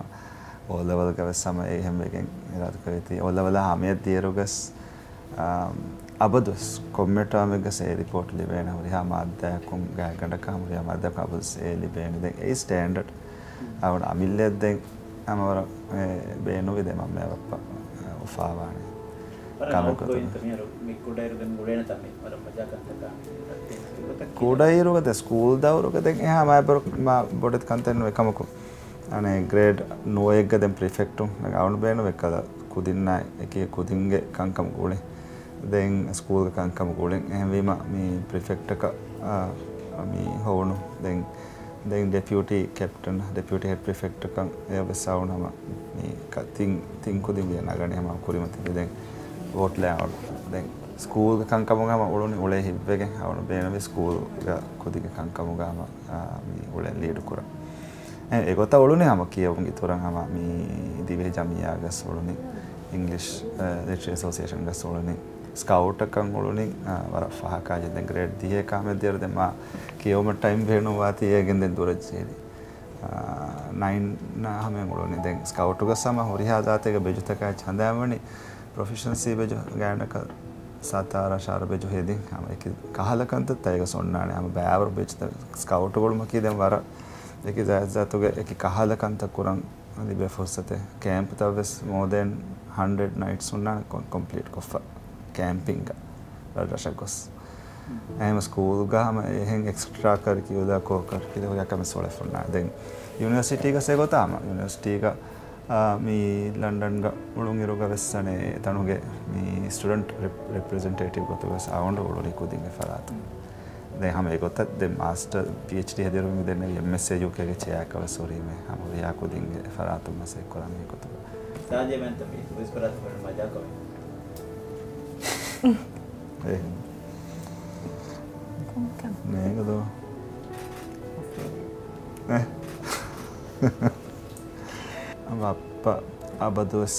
ඕල්ලවල්ගව සම ඒහෙමගෙන් රත්කරති ඔල්ලවල හමය అబదుస్ కొమ్మెటామిగస్ ఏ రిపోర్ట్ లిబేణ హురి హా మాధ్యాకం గండక హురి హా మాధ్యాకం అబదుస్ ఏ లిబేణ దెన్ ఏ స్టాండర్డ్ අවන අමිල්ලයක් දැන් අමවර බේනු විදේ මම අප්පා උපාවානේ. කුඩයිරුකද ස්කූල් දවරුකද එහා මයපර බොඩත් කන්තෙන්ව එකමකු. අනේ ග්‍රේඩ් නෝයෙක්ග දැන් ප්‍රිෆෙක්ටුම් අවුණු බේනු එකද? කුදින්න එක කුදින්ගේ කංකම් ගුණේ දැන් ස්කූල්කන් කමකූලෙන් ඇහැවීම මේ ප්‍රිෆෙක්ටක හෝනු දැන් දැන් ඩෙපියටි කැප්ටන් ඩෙපියට හෙට ප්‍රිෆෙක්ටකන් එය වෙසවුනම තිං තිංකුදි විය නගනයම කුරිමතිද දැන් වෝට් ලෑවල් දැන් ස්කූල් කංකමගම ඔලුනි ඔලේ හිබ්වගෙන් අවුන බේනවි ස්කූල් කොදිග කංකමගම ඔලෙන් ලීඩු කුර. එගොත ඔලුනේ හම කියවුන් ඉතුරන් හම මේ දිවේ ජමියයාගස් ඔලුනි ඉංගලිෂ් ලෙට්‍රේ සෝසේෂන් ගස් ඔලුනේ ස්කව්ටකන් ඔළුනින් වර පහකාජ දැන් ග්‍රේඩ් දිය කාමෙදියර දෙම කියවම ටයිම් වෙනවා තියගෙන් දෙන් දුරච්චේදී නයින් හම ඔළුනි දැන් ස්කව්ටුග සම හොරිහා දාතක බෙජුතකයි චන්දෑමනි ප්‍රොෆිෂන්සී බෙජ ගෑනක සතාර ශාරබෙජු හෙදින් හම එක කහලකන්තත් ඇයක සොන්නානේ හම බෑවර බෙච්ත ස්කවට්ගොළුමකී දැන් වර එක ජයජාතුගේ එක කහලකන්ත කුරන් ලිබේ ෆොස්සතේ කෑම්ප තවස් මෝදෙන් 100 නයිට්ස් උන්නාන කොම්ප්ලීට් කොෆ කෑම්පිංග රශක් ගොස් ඇම ස්කූල් ගහම එහෙන් එක්ස්ට්‍රා කර කිවද කෝකර කිව යකම සොල ෆුන්නා දෙන් යුනිවර්සිටීක සෙගොතාම යුනිවර්සිටීක මේ ලන්ඩන්ග උළුන් ඉරුග වෙස්සනේ තනුගේ මේ ස්ටඩන්ට රෙපරසෙන්ටේටව ගොතුව සවන්ඩ ඔලොලිකුදිග පරාතු දෙහම ගොත් දෙ මස්ට පිට හෙදරුම දෙන්න මෙසේ යුකගේ චයකව සොරීම හම යාකුදින්ගේ පරාතුම සෙක් කොරමය කොතුව සාජමන්ත විස්පරත් මජාකොමේ එහෙම. කොම්කම්. නේද? ඈ. අප අබදොස්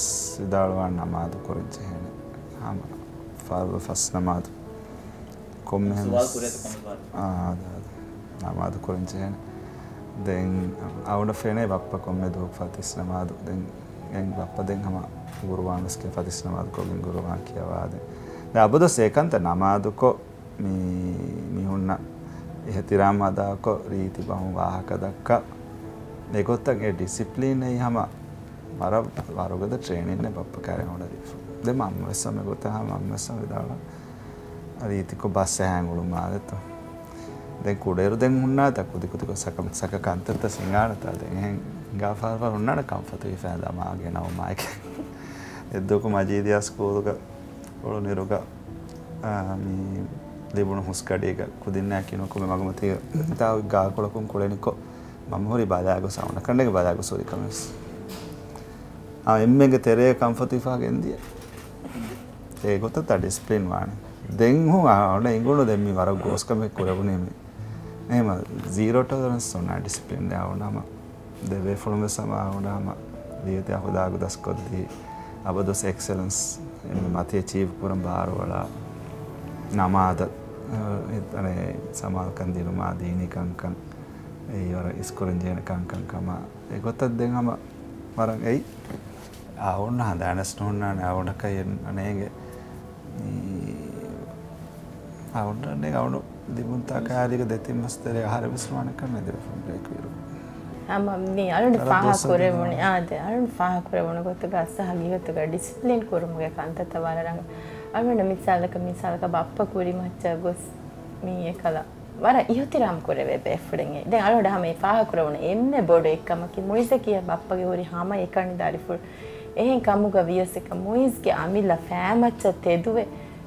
දාලවා නමාදු කොරච්ච හෙන. හාම ෆාව ෆස් නමාදු. කොම් හෙන. ආ නමාදු කොරච්ච හෙන. දැන් අවුඩ ෆේනේ බප්ප කොම්මේ දුක් ෆතිස් නමාදු. දැන් එන් බප්ප දැන් හම ගුරුවාන්ස්කේ ෆතිස් නමාදු කොගින් ගුරුවාන් කියවාදේ. අබද සේකන්ත නමාදුකො මිහුන්න එහෙතිරාම් අදාකො රීති බහු වාහක දක්කා. දෙකොත්තගේ ඩිසිප්ලීනයි හම මර වරුගද ට්‍රේනින්න පප්ප කෑර හොඩ දෙ මං වෙස්සම ගොත මං වෙස්සම විදාලා රීතිකො බස් හැංගුළු මාදත දැ කුඩේරු දෙන් උන්නා තකුදිකුතික සකම සක කන්තත සිංහානතා දෙහෙන් ගාෆාර්ව උන්නට කම්පතුයි ෑදමාගේ නවමයික. එද්දොක මජීදයස්කෝදුක ඔොළු නිරුග ලිබුණු හුස්කඩේක කුදින්න කිනොකුම මගමතිය තාව ගාකොලකුම් කොලනිකො. මම හොරි බදාග සවන කණඩක බදාග සොරි කමස්. එම්මගේ තෙරේ කම්ෆතිෆාගෙන්දිය ඒ ගොත ඩිස්පලේන් වාන. දෙං හු ආට ඉගුණු දෙමි වර ගෝස්කමෙක් කොරබුණේම එම සීරෝට දරන සොන්න ඩිස්පලෙන් අවනම දෙවේ ෆොළුම සමාවනාම දීත අහුදාගු දස්කොද්දී. අබදොස් එක්සලන්ස් එම මතය චීව පුරම් භාරවලා නමාද එතනේ සමාල්කන් දිනුමා දීනිකංකන් ඒවර ඉස්කොරෙන් ජයන කංකංකම එකොත්තත් දෙහම මරන් ඇයි අවුන්න හදානස් නොන්නාන අවුනක අනේගේ අවුන්ටන්නේ අවුණු දිමුන්තාකාරික දෙතින් මස්තරය හර විස්වාන කරන දෙරකරු හැමගේ අලුට පහ කොරවුණ ආද අලුන් පහ කරවන ගොත ගස්ස හගිවතුක ඩිස්පලින් කොරමුගේ කන්තතවරරඟ අමට මිසාලක මිසාලක බප්ප කුරි මච්චා ගොස් මීය කලා වර ඉහතිරම් කරවේ බැෆ්ඩෙන්ගේ දැන් අලුට හම පහ කරවුණ එන්න බොඩ එක්කමකි මුයිස කිය බප්පගේ හොරි හම එකනි දරිපුල් එහෙන් කමුග වියසක මුයිස්ගේ අමිල්ල ෆෑමච්ච තෙදුවේ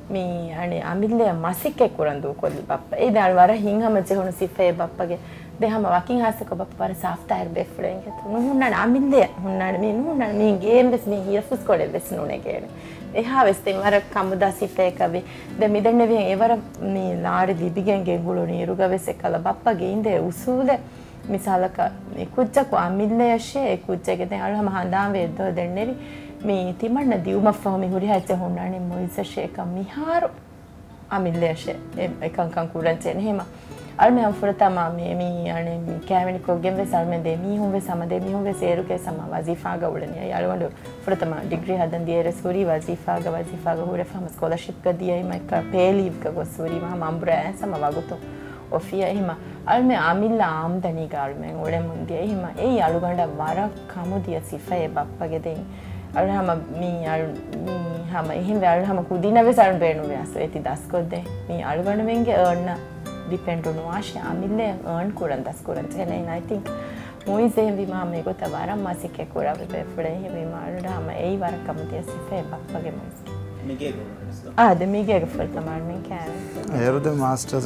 මේ අනේ අමිල්ලය මසික්කෙ කුරන්දූ කොල්ලි බප්ප ඒ දල් වර හිංහම ජෙහුණු සිපේ බප්පගේ දෙහමවකින් හස්සකොබපර සාෆ්ටයර් බෙෆ්ලෙන්ගතු හුන්නට අමිල්දය හුන්නට මේ හුන්නට මේ ගේම් බෙස් මේ හිරෆුස් කොඩ බෙස් නුනගෙන එහා වෙස්තෙන් වර කමුදා සිටයකබේ ද මිදන්නවෙන් එවර මේ නාඩි ලිබිගෙන්ගේ ගුලු නීරුග වෙසෙ කළ බප්පගේන්දේ උසූද? මිසාලක කුච්චකු අමිල්ලයශය කුච්චගෙත අලුහම හඳාම් වෙද්දෝ දෙන්නෙරි. මේ තිමන්න දියුම ෆෝමි හුරි හච්ච හුන්නානේ මොයිසශයක මිහාරු. අමිල්ලයශය එකංකං කුලන්චෙන හෙම ಹೇಮ අල්ම ෆුරතම මේ අන කෑමනි කොගෙන්වෙ සල්මෙ මීහුන්වෙ සමද මිහුන්වෙ සේරුකේ සම වසිීෆාග උඩනිය යළුවඩු ෆුරතම ඩිග්‍රි හදන් දියර සුරි වසිීෆාග වසිීෆාග හුර ම ස්කොලශිප්ක දියයිමක පේලීව්ක ගොස්වරීම මම්බර ඇසම වගුතු ඔෆිය එහෙම අල්ම අමිල්ල ආම්දනී ගාල්මෙන් උඩ මුන්දිය එහෙම ඒ අලුගඩ වර කමුදිය සිෆය බප්පගෙදෙන් අල්හම මී හම එහි වැල් හම කුදිනවෙ සල් බේනු ව්‍යස ඇති දස්කොද්දේ මේ අලුගඩුවෙන්ගේ ඔන්න depend on washa amille earn kurandas kurante and i think muise vima me go tawara masike kurabe fure vima rama ei warakam tiasi fe bakkage mas ආද මේගේක ෆල්ත මාර්මෙන් කෑව එරුද මාස්ටර්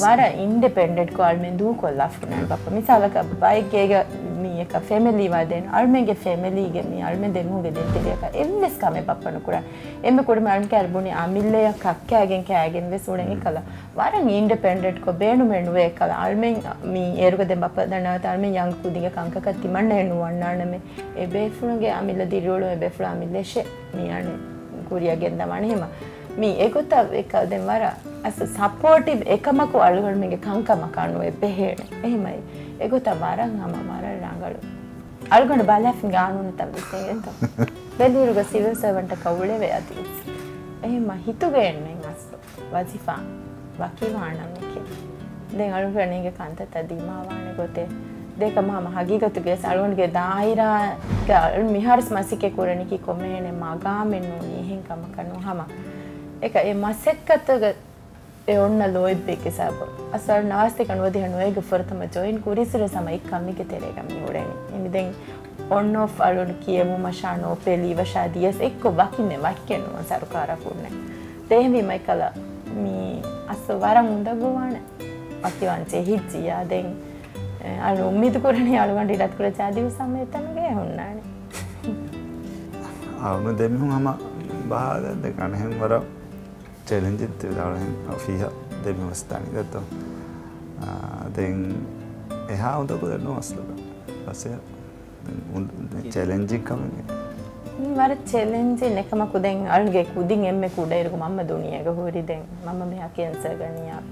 වර ඉන්ඩපෙන්ඩෙට් කොල්මෙන් දූ කොල්ලා ෆුනන් බප මිසාලක බයිකේග මීක ෆෙමලීවාදෙන් අල්මගේ ෆෙමලීගේ මේ අල්ම දෙමුගේ දෙතිලියක එල්ලෙස් කම පප්පන කුර එම කුඩ මල්ම කැරබුණි අමිල්ලය කක්කෑගෙන් කෑගෙන් වෙ සුඩෙන් කළ වරන් ඉන්ඩපෙන්ඩෙට් කො බේනු මෙනුවේ කළ අල්මෙන් මී ඒරුක දෙ බප දනවත අල්මෙන් යංකුදිග කංකක තිමන්න එනු වන්නානම එබේෆුණගේ අමිල්ල දිරියෝලු එබෙෆුල අමිල්ලේශේ ކުރಿಯගෙන්ದಮނ ހެމ މީ އެގޮތަ އެކަލދެން ވަރަ އަސ ސަޕޯޓިވ އެކަމަކު އަޅުގަޅުމިގެ ކަންކަމަކާނުވެ ބެހޭނެ އެހިމައި އެގޮތަ ވަރަށް ހަމަ މަރަށް ރަނގަޅު ಅಳ್ಗೊಂಡು ಬಾಲಾಫಿ ಗಾಣುನ ತಬ್ಬಿಸೇಂತ ಬೆದೂರುಗ ಸಿವಿಲ್ ಸರ್ವೆಂಟ್ ಕವಳೆವೆ ಅತಿ ಏಮ ಹಿತುಗೆ ಎಣ್ಣೆ ಮಸ್ತು ವಜಿಫಾ ವಕೀವಾಣಕ್ಕೆ ದೇ ಅಳುಗಣಿಗೆ ಕಾಂತ ತದೀಮಾವಾಣೆ ಗೊತ್ತೇ දෙන් අලු කරනගේ කන්ත තදීමවාන ගොතේ දෙක මම හගිගතුගේ සලුවන්ගේ දාහිරා මිහාරස් මසිකෙ කුරණිකි කොමේන මගාමෙන්නු නීහින් කම කනු හම එක ඒ මසෙක්කතග ඔන්න ලෝයිබ්බෙක් සබ. අසල් නවස්තික නුවදි හනුවේග ෆොරතම ජොයින් කුරිසිර සමයි කම්මික තෙරේගමි උඩෙන එමිදෙන් ඔන්න අලුන් කියමු මශා නෝපෙලී වශා දියස් එක්කො වකින්න වක්කෙන්නුව සරුකාරපුුන්න දේහිමයි කළ මී අස්ස වරම් උඳගවාන අතිවංචේ හිච්චියාදෙන් අලු උම්මිතුකුරණ යාළුවන්ට ඉඩත්කුර ජාතිව සමයතනගේ හොන්නාන අවුණු දෙමිහුම් හම බාදද ගණහෙන් වර චෙලෙන්ජිත් දවලහෙන් ඔෆීහ දෙමිවස්ථානි ගත්ත දෙන් එහා උදකු දෙන්න වස්ලක පසය චෙලෙන්ජික් කමගේ වර චෙලෙන්ජි එකම කුදෙන් අල්ගේ කුදින් එම්ම කුඩයිරකු මම දුනියක හුරි දෙන් මම මෙහා කියන්ස ගනියා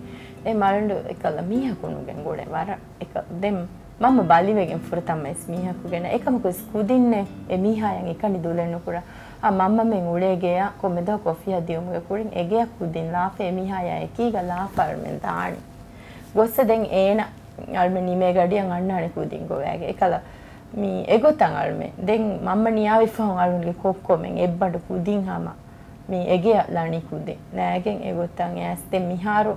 ඒ මලුන්ඩු එකල මීහකුණුගෙන් ගොඩේ වර එක දෙම් මම බලිවගෙන් ෆුරතම්ම එස් මීහකු ගෙන එකමක ස්කුදින්නේ? එ මීහායන් එක නිදුලෙන්නුකුර මම්ම මෙන් උඩේගේ කොමෙද කොෆිය දියුමුග කුරින් එගේ කුදින් ලාපේ මීහාය එකීග ලාපල්මෙන් දානි. ගොස්ස දෙන් ඒන අල්ම නිමේ ගඩියන් අන්නානෙ කුදින් ගොවෑගේ. එකලා මේ එගොතන් අල්මේ. දෙන් මම්ම නියාවි ෆෝන් අලුන්ගේ කොක්කොමෙන් එබ්බඩ කුදින් හම. මේ එගේ ලණිකුදේ නෑගෙන් එගොතන් ඈස් දෙ මිහාරු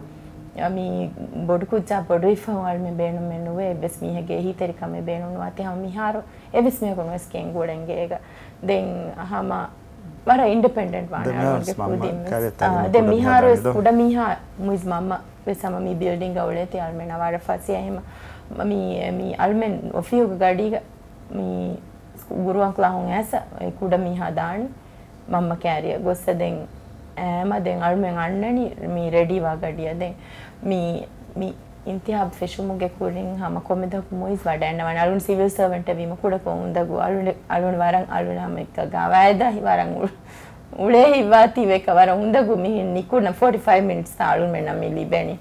mi bodukuja boduifawalme benu menuwe bes mihege hiterikame benunu ati ham miharu ebis mehekunu es kengulenge ega den hama වර ඉන්ඩපෙන්ඩෙන්ට් වාන දෙ මිහාර කුඩ මිහා මුයිස් මම වෙසම මේ බිල්ඩිං ගවලේ තියල්මෙන වාර පසිය එහෙම මී අල්මෙන් ඔෆියෝග ගඩීග මී ගුරුවන් කලාහුන් ඇස කුඩ මිහා දාන්න. මම්ම කෑරිය ගොස්ස දෙෙන් Eh, ෑමදෙන් අල්මෙන් අන්නනි මී රෙඩිවා ගඩියදෙන් මී මී ඉන්තිහාබ ෆිෂුමුගේ කුරින් හම කොමිදක් මුයිස් වඩන්නවන. අලුන් සිවල් සර්වන්ට වීම කුඩක උන්දගු අලුන අලුන් වරන් අලුන හම එක ගවයද හිවරන් උල් උලේ හිවාතිවක වර උන්දගු මිහි නිකුණ 45 මිනිට්ස් අලුන් මෙන මිලි බැනි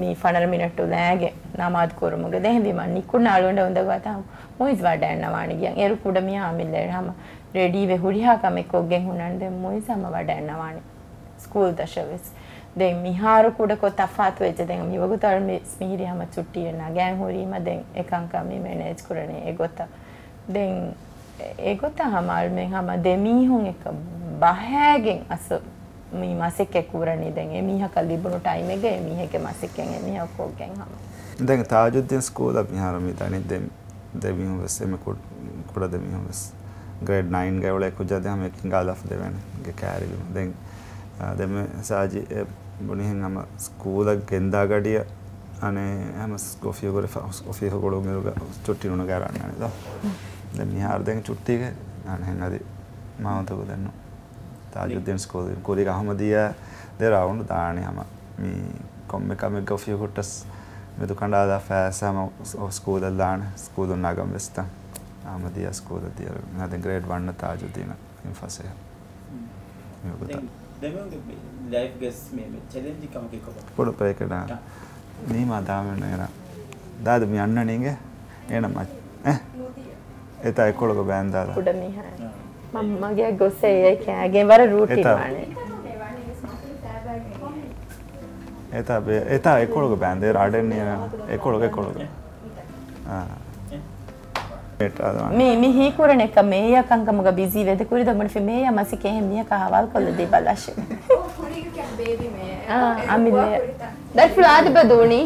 මී ෆනර මිනට්ටු ලෑගේ නමාත් කොරමුග දෙහිදීම නිකුණ අලුන්ට උඳගවතහම මුයිස් වඩන්නවාන ගියන්. එරු කුඩමිය හමිල්ලෙට හම රෙඩීවෙ හුරිහාකමෙක් ඔක්ගෙන් හුනන්ද මුයි සම වඩන්නවානේ. ಕಮೆ ಕೊಗ್ಗೆನ್ ಹುನಂದೆ ಮೊಯ್ಸ್ ಹಮ ವಡಣ್ಣ ವಾಣಿ ಸ್ಕೂಲ್ ದಶವಿಸ್ දැන් මිහාරු කුඩ කො තෆාත් වෙච්ච දැන් මිවගුතල් මිහිරි හැම චුට්ටි වෙන ගෑන් හොරීම දැන් එකංකම මැනේජ් කරන්නේ ඒගොත දැන් ඒගොත හමල් මෙන් හම දෙමීහුන් එක බහැගෙන් අස මේ මසෙක් එකුරණි දැන් එමිහක ලිබුණු ටයිම් එක එමිහක මසෙක්ෙන් එමිහ කොගෙන් හම දැන් තාජුද්දීන් ස්කූල් අපි හාර මේ තනි දෙම් දෙමීහුන් වෙස් එමෙ කුඩ කුඩ දෙමීහුන් වෙස් ග්‍රේඩ් 9 ගවල කුජද හැම එකින් ගාලෆ් දෙවෙන ගේ කෑරිලු දැන් දෙම සාජි බොනිහෙන් අම ස්කූලක් ගෙන්දා ගඩිය අනේ හම ස්කෝෆියකොර ස්කෝෆියකොඩු මිරුග චුට්ටිනුන කරන්නනද දැන් මිහාර්දෙන් චුට්ටික අනහෙන් අද මවතක දෙන්න තාජුද්දෙන් ස්කෝල කොලික අහමදිය දෙරවුණු දානේ හම. මේ කොම්ම කම ගොෆියකොටස් මෙතු කණ්ඩාදා ෆෑසම ස්කූදල් දාන ස්කූදුන් නගම් වෙස්ත. ආමදිය ස්කෝල තියර නැද ග්‍රේඩ් වන්න තාජුදීන ඉන් පසේ. නීම දාමන්න එන දාද මි අන්න නීගේ එන මච් එත එකොළක බෑන්දාද මම්මගේ ගොස්සේ කෑගේ වර රූටි එත එත එකොළක බෑන්දේ අඩන්නේ එකොළක එකොළක මේ මිහිකුරන එක මේය කංකමග බිසි වෙද කුරිද? මට මේය මසිකේ මිය කහවල් කොල්ල දී බලශ. අමිල්ල දැෆ්ලාද බදූනි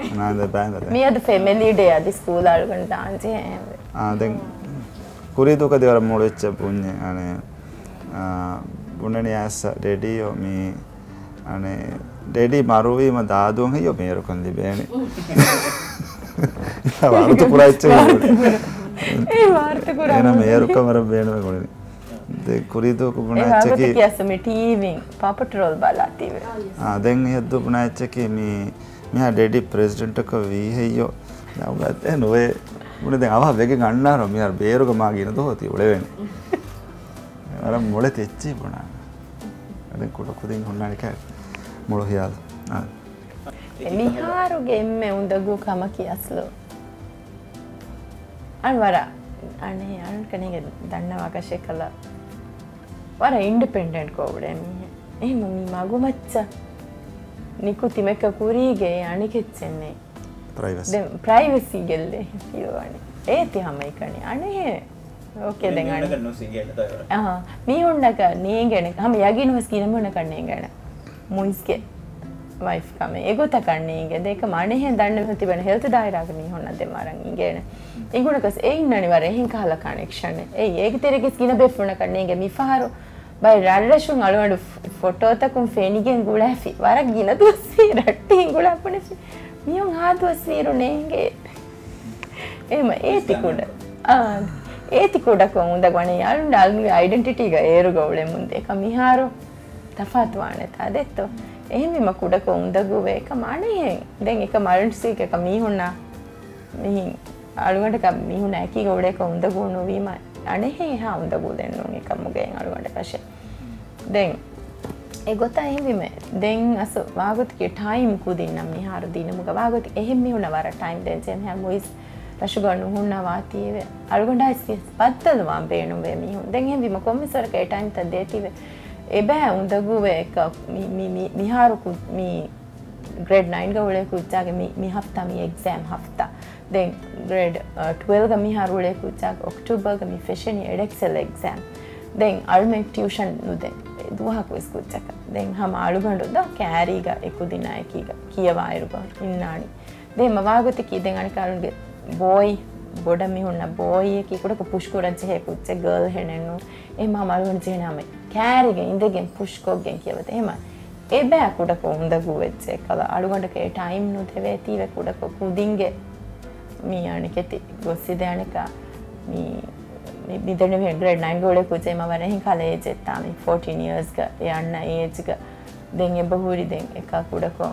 නද බෑන්ද මියද ෆෙමිලිඩේ අදි ස්කූල් අල්ගන දාන්සේ දැන් කුරිදුක දෙවර මුළෙච්ච පුුණ්්‍ය අනේ බුණනි ඇස්ස ඩෙඩියෝ මේ අනේ ඩෙඩි මරුවීම දාදුවන් හියෝ මේරු කොන්දි வாரத்து பூரா ஆச்சு එහෙනම් ඒ ඔක්කොම අර බේනවා ගොඩනේ කුරීද උපනාච්චක ඇසමටීවින් පාපටරෝල් බලාතිව ආදැන් එහද උපනාච්චක මේ මෙයා ඩෙඩි ප්‍රෙසිඩෙන්ටක වීහෙයෝ දවගත් නොවේ උනද අවා වෙක ගන්නා රොමියර් බේරුක මා ගෙන දොහොති උලවෙන අර මොල තෙච්චි පුුණා අද කොටකුදින් හොන්නනික මුළු හියාද එනිහාරුගේ එම්ම උඳගූ කම කියස්ලෝ and වර අනේ අන් කනක දන්න වකශය කලා වර ඉන්ඩපෙන්ඩෙන්ට් කෝවඩ එහම මගු මච්චා. නිකු තිමක කුරීගේ අනිකෙච්චෙන්නේ ප්‍රයිවසී ගෙල්ල යෝන ඒති හමයි කනේ අනේ ඕකේ දෙ මී ඔන්නක නේ ගැන හම යගෙන හස් කියනමන කන්නේ ගැන මුයිස්ගේ ವೈಫ್ಗಾಮೆ ಎಗೊತ್ತ ಕಣ್ಣಿಗೆ ದೇಕ ಮಣೆ ಹೆಂ ದಂಡ ಹೊತ್ತಿ ಬಣ ಹೇಳ್ತ ಡಾಯರಾಗ ನೀ ಹೊನ್ನದೆ ಮಾರಂಗ್ ಹಿಂಗೇನೆ ಇಂಗುಣಕಸ್ ಏಯ್ ನಣಿವರೆ ಹಿಂಗ ಕಾಲ ಕಾಣೆಕ್ಷಣೆ ಏಯ್ ಏಗ ತೆರೆಗೆ ಸ್ಕಿನ ಬೇಫುಣ ಕಣ್ಣಿಗೆ ಮಿಫಾರು ಬೈ ರಡ್ರಶು ಅಳುವಡು ಫೋಟೋ ತಕುಂ ಫೇಣಿಗೆ ಗುಳಾಫಿ ವರ ಗಿನ ತುಸಿ ರಟ್ಟಿ ಗುಳಾಪಣೆ මියුන් හාතුවස්වීරු නේගේ එම ඒතිකුඩ ඒතිකුඩක් මුද ගන. යාලු ඩල්ගේ අයිඩෙන්ටිටීග ඒරු ගවුලෙ මුන්දේ. එක මිහාරු තෆාත්වානතා දෙත්තෝ එහෙම මකුඩක උන්දගුවේ එක මනයෙන් දැන් එක මරන්ටසික එක මීහුන්නා මෙහි අලුවටක මිහුණ ඇකි ගොඩක උන්දගූ නොවීම අනෙහෙ හා උන්දගූ දෙන්නුන් එක මුගෙන් අලුවට පශ දැන් එගොත එහිවිම දෙන් අස වාගතක ටයිම් කුදින්නම් නිහාර දිනමුග වාගත එහෙම මිහුණ වර ටයිම් දෙන්සෙන් හැ මුයිස් රශුගන්න හුන්නවාතිීව අල්ගොඩයිස් පත්තදවා බේනුවේ මිහු දෙන් එවිම කොමිසරක ටයිම් තදේතිවේ එබෑ උඳගුව එක මිහාරුකු ග්‍රඩ් 9ක උලේ කුච්චාගේ මිහප්තම එක්සෑම් හප්තා. දෙන් ග්‍රඩ් 12ක මිහාරුලේ කුච්චාක් ඔක්ටෝබර්ග මි ෆෙෂනි එඩෙක්සෙල් එක්සෑම් දෙන් අල්මෙක් ටියෂන් නුදෙන් දුහක් වෙස් කුච්චක දෙන් හම අළුගඩුද කෑරීග එකු දිනායකීග කියවායරුග ඉන්නානි. දෙ මවාගතකී. දෙන් අනිකාරුන්ගේ බෝයි ගොඩමිහුන්න බෝයකෙකුට පුෂ්කුරන් සහ පුච්ච ගල් හෙනෙන්නු එම අමරුවන් සිහනාම කෑරිගෙන් ඉඳගෙන් පුෂ්කෝගෙන් කියවත. එම එබෑ කුඩක උන්දගු වෙච්චේ කල අඩුගඩකේ ටයිම් නුදවේ තීව කුඩක කුදින්ගේ. මීයානිකෙති ගොස්සිදයනක මිදන ගඩ නංගෝල කුචේම වරහි කලේ ජෙත්තාම 14ියස්ක යන්න ඒජ්ක දෙන් එබහූරි දෙන් එක කුඩකෝ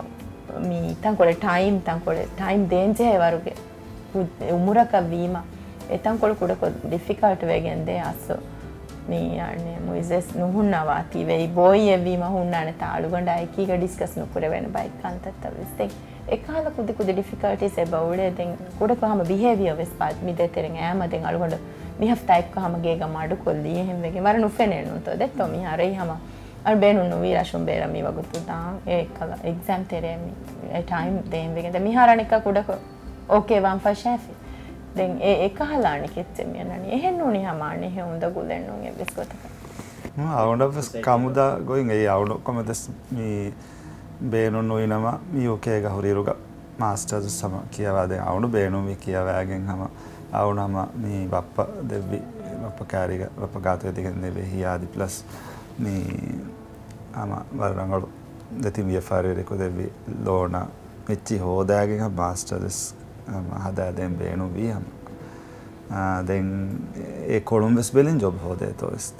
මී තන්කොල ටයිම් තන්කොල ටයිම් දේන්ජය වරුගේ. උමුරකවීම එතන්කොළ කුඩකො ඩිෆිකල්ට වේගෙන්දේ අස්සු. මීයන්නේ මුයිසෙස් නුහුන්නවා තිවෙයි බෝයි එවීම හුන්නන තාළුගොඩ අයිකීක ඩිස්කස් නුකර වෙන බයිකන්තත්ත වෙස්තෙක් එකහල කුදි කුද ඩිෆිකල්ටි සෙ බවුලේ දෙන් කුඩක හම බිහේවිය වෙස් පාත් මිද තෙරෙන් ෑමදෙන් අළුගොඩ මිහፍ තයික් හමගේ ගමඩු කොල්ලී හෙමගේ මර නුෆෙනෙනුන්ත දෙත්තො මිහරයි හම. අල් බේනුන්න වීරශුම් බේරමී වගුතුතා ඒ කල එක්සෑම් තෙරේමි ටයිම් දේම්වෙගෙද මිහාරණික කුඩක ඕකේ වන් ෆශෑෆි දෙන් ඒ එක හලානි කෙච්චෙම යනනි. එහෙන් උනි හමානේ. හේ උඳ ගුලෙන්නුන් ඒ බිස්කොතක අවුඩ කමුද ගොයින් ඒ අවුඩු කොමදස් මේ බේනු නොයිනම මියෝකේග හුරිරුග මාස්ටර් සම කියවාද අවුඩු බේනුමි කියවෑගෙන් හම අවුනම මේ බප්ප දෙව්වි බප්ප කෑරිග බප ගාතය දෙකෙන් දෙවේ හියාදි ප්ලස් මේ අම වරරඟලු දෙති විය ෆාරයරෙකු දෙවි ලෝන මෙච්චි හෝදෑගෙන් මාස්ටර්ස් හදාදෙන් බේනු වීහම දෙන් ඒ කොළුම්බෙස් බෙලින් ජොබ් හෝදේ තොස්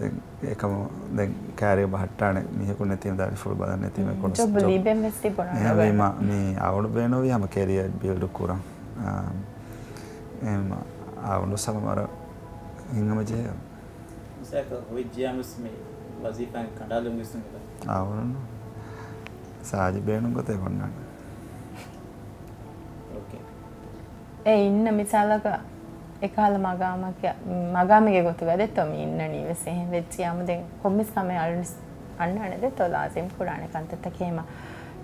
ඒකම දැන් කෑරය බහට්ටාන මිහකු නැතිම දාරි ෆුල් බදන්න නැතිම කොට ඒම මේ අවුඩු බේනොවී හම කෙරිය බිල්ඩු කුරන් එම අවුඩු සමමර හිංගම ජය. අවුරුන් සාජි බේනුම් ගොතේ කොන්නන්න ඒ ඉන්න මිසාලක එකහල මගාමක මගාමගේ ගොතු වැදෙත්තොම ඉන්න නීවස. එහෙම වෙච්චි යමුදෙන් කොම්මිස් කමේ අලුනිස් අන්න අනද තොලාසිම් කුරාණ කන්තතකේම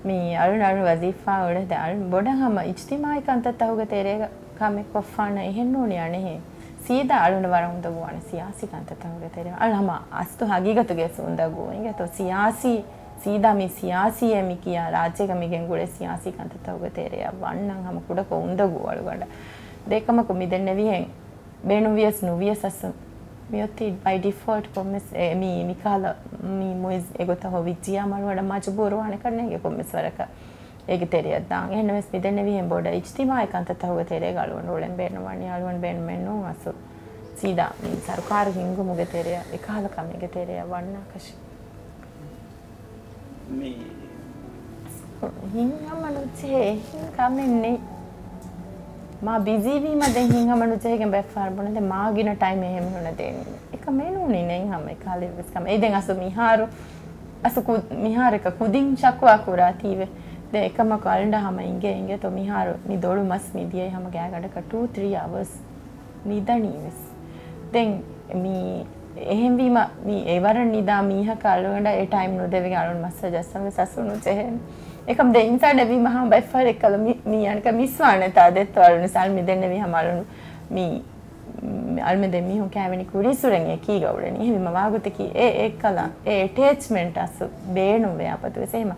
මේ අලු නරු වසීෆා උඩ දල් බොඩහම ඉච්තිමායි කන්තත් අහුග තේරේග කමෙ කොෆාන එහෙන්න ඕනේ අනේ සීද අලුන වරමුද ගුවන සියාසි කන්තත් අහුග තේරේ අලහම අස්තු හගීගතුගේ සුන්ද ගුවන්. ගේ තෝ සියාසි சீதாமி ராஜ்யகமிகன் கூட சியாசி கந்தத்தவுக தேரையா வண்ணன் ஹம கூட கொந்தகு வழுகட தேக்கம குமிதென்னவியன் බේනුවියස් නුවිය සස මියොති by default කොමස් මි මිකාල මි මොයිස් එගොත හො විද්‍යා මරුවට මජබූරු වන කරන එක කොමස් වරක. ඒක තේරියක් දාන් එහෙනම් මෙස් මිදෙන්න විහෙන් බෝඩ ඉච්තිමා එකන්ත තහුව තේරේ ගලුවන් රෝලෙන් බේනවන්නේ යාලුවන් බේන මෙන්නු අසු. සීදා සරකාර හිංගු මුගේ තේරිය. එකහල කම එක තේරිය. වන්න කෂි ಹಿಂಗಮ್ಮನುಚ್ಚೆ ಹಿಂಗಮ್ಮೆನ್ನೆ මා බිසිවීම දෙ හිංහමනුචයගෙන් බැෆාර්බනද මාගෙන ටයිම එහෙම හුන දෙන්නේ එක මෙනුනි නෙන් හම කාලෙස්කම ඒදෙන් අසු මිහාරු අසකු මිහාරක කුදින් ශක්වා කුරා තීවේ ද එකම කල්ඩ හම ඉගේ ඉගේ තො මිහාරු මි දොඩු මස් මිදියයි හම ගෑගඩක 2 3 hours නිදනීවෙස් දෙන් මී එහෙම්වීම ඒවර නිදා මීහ කල්ලුවට ඒ ටයිම් නොදෙවි අලුන් මස්ස ජස්සම සසුණු චෙහෙන් එකම් ද ඉන්සාඩවී මහා බයිෆර කළ මීයනක මිස්වාන තාදෙත් වලුණු සල්මි දෙන්නවී හමලුණු මී අල්ම දෙමිහු කෑවැනි කුරිසුරෙන් එකී ගෞඩන හිම වාගතකි ඒ ඒ කලා ඒ ටේච්මෙන්ට් අස්සු බේනු ව්‍යාපතු සේම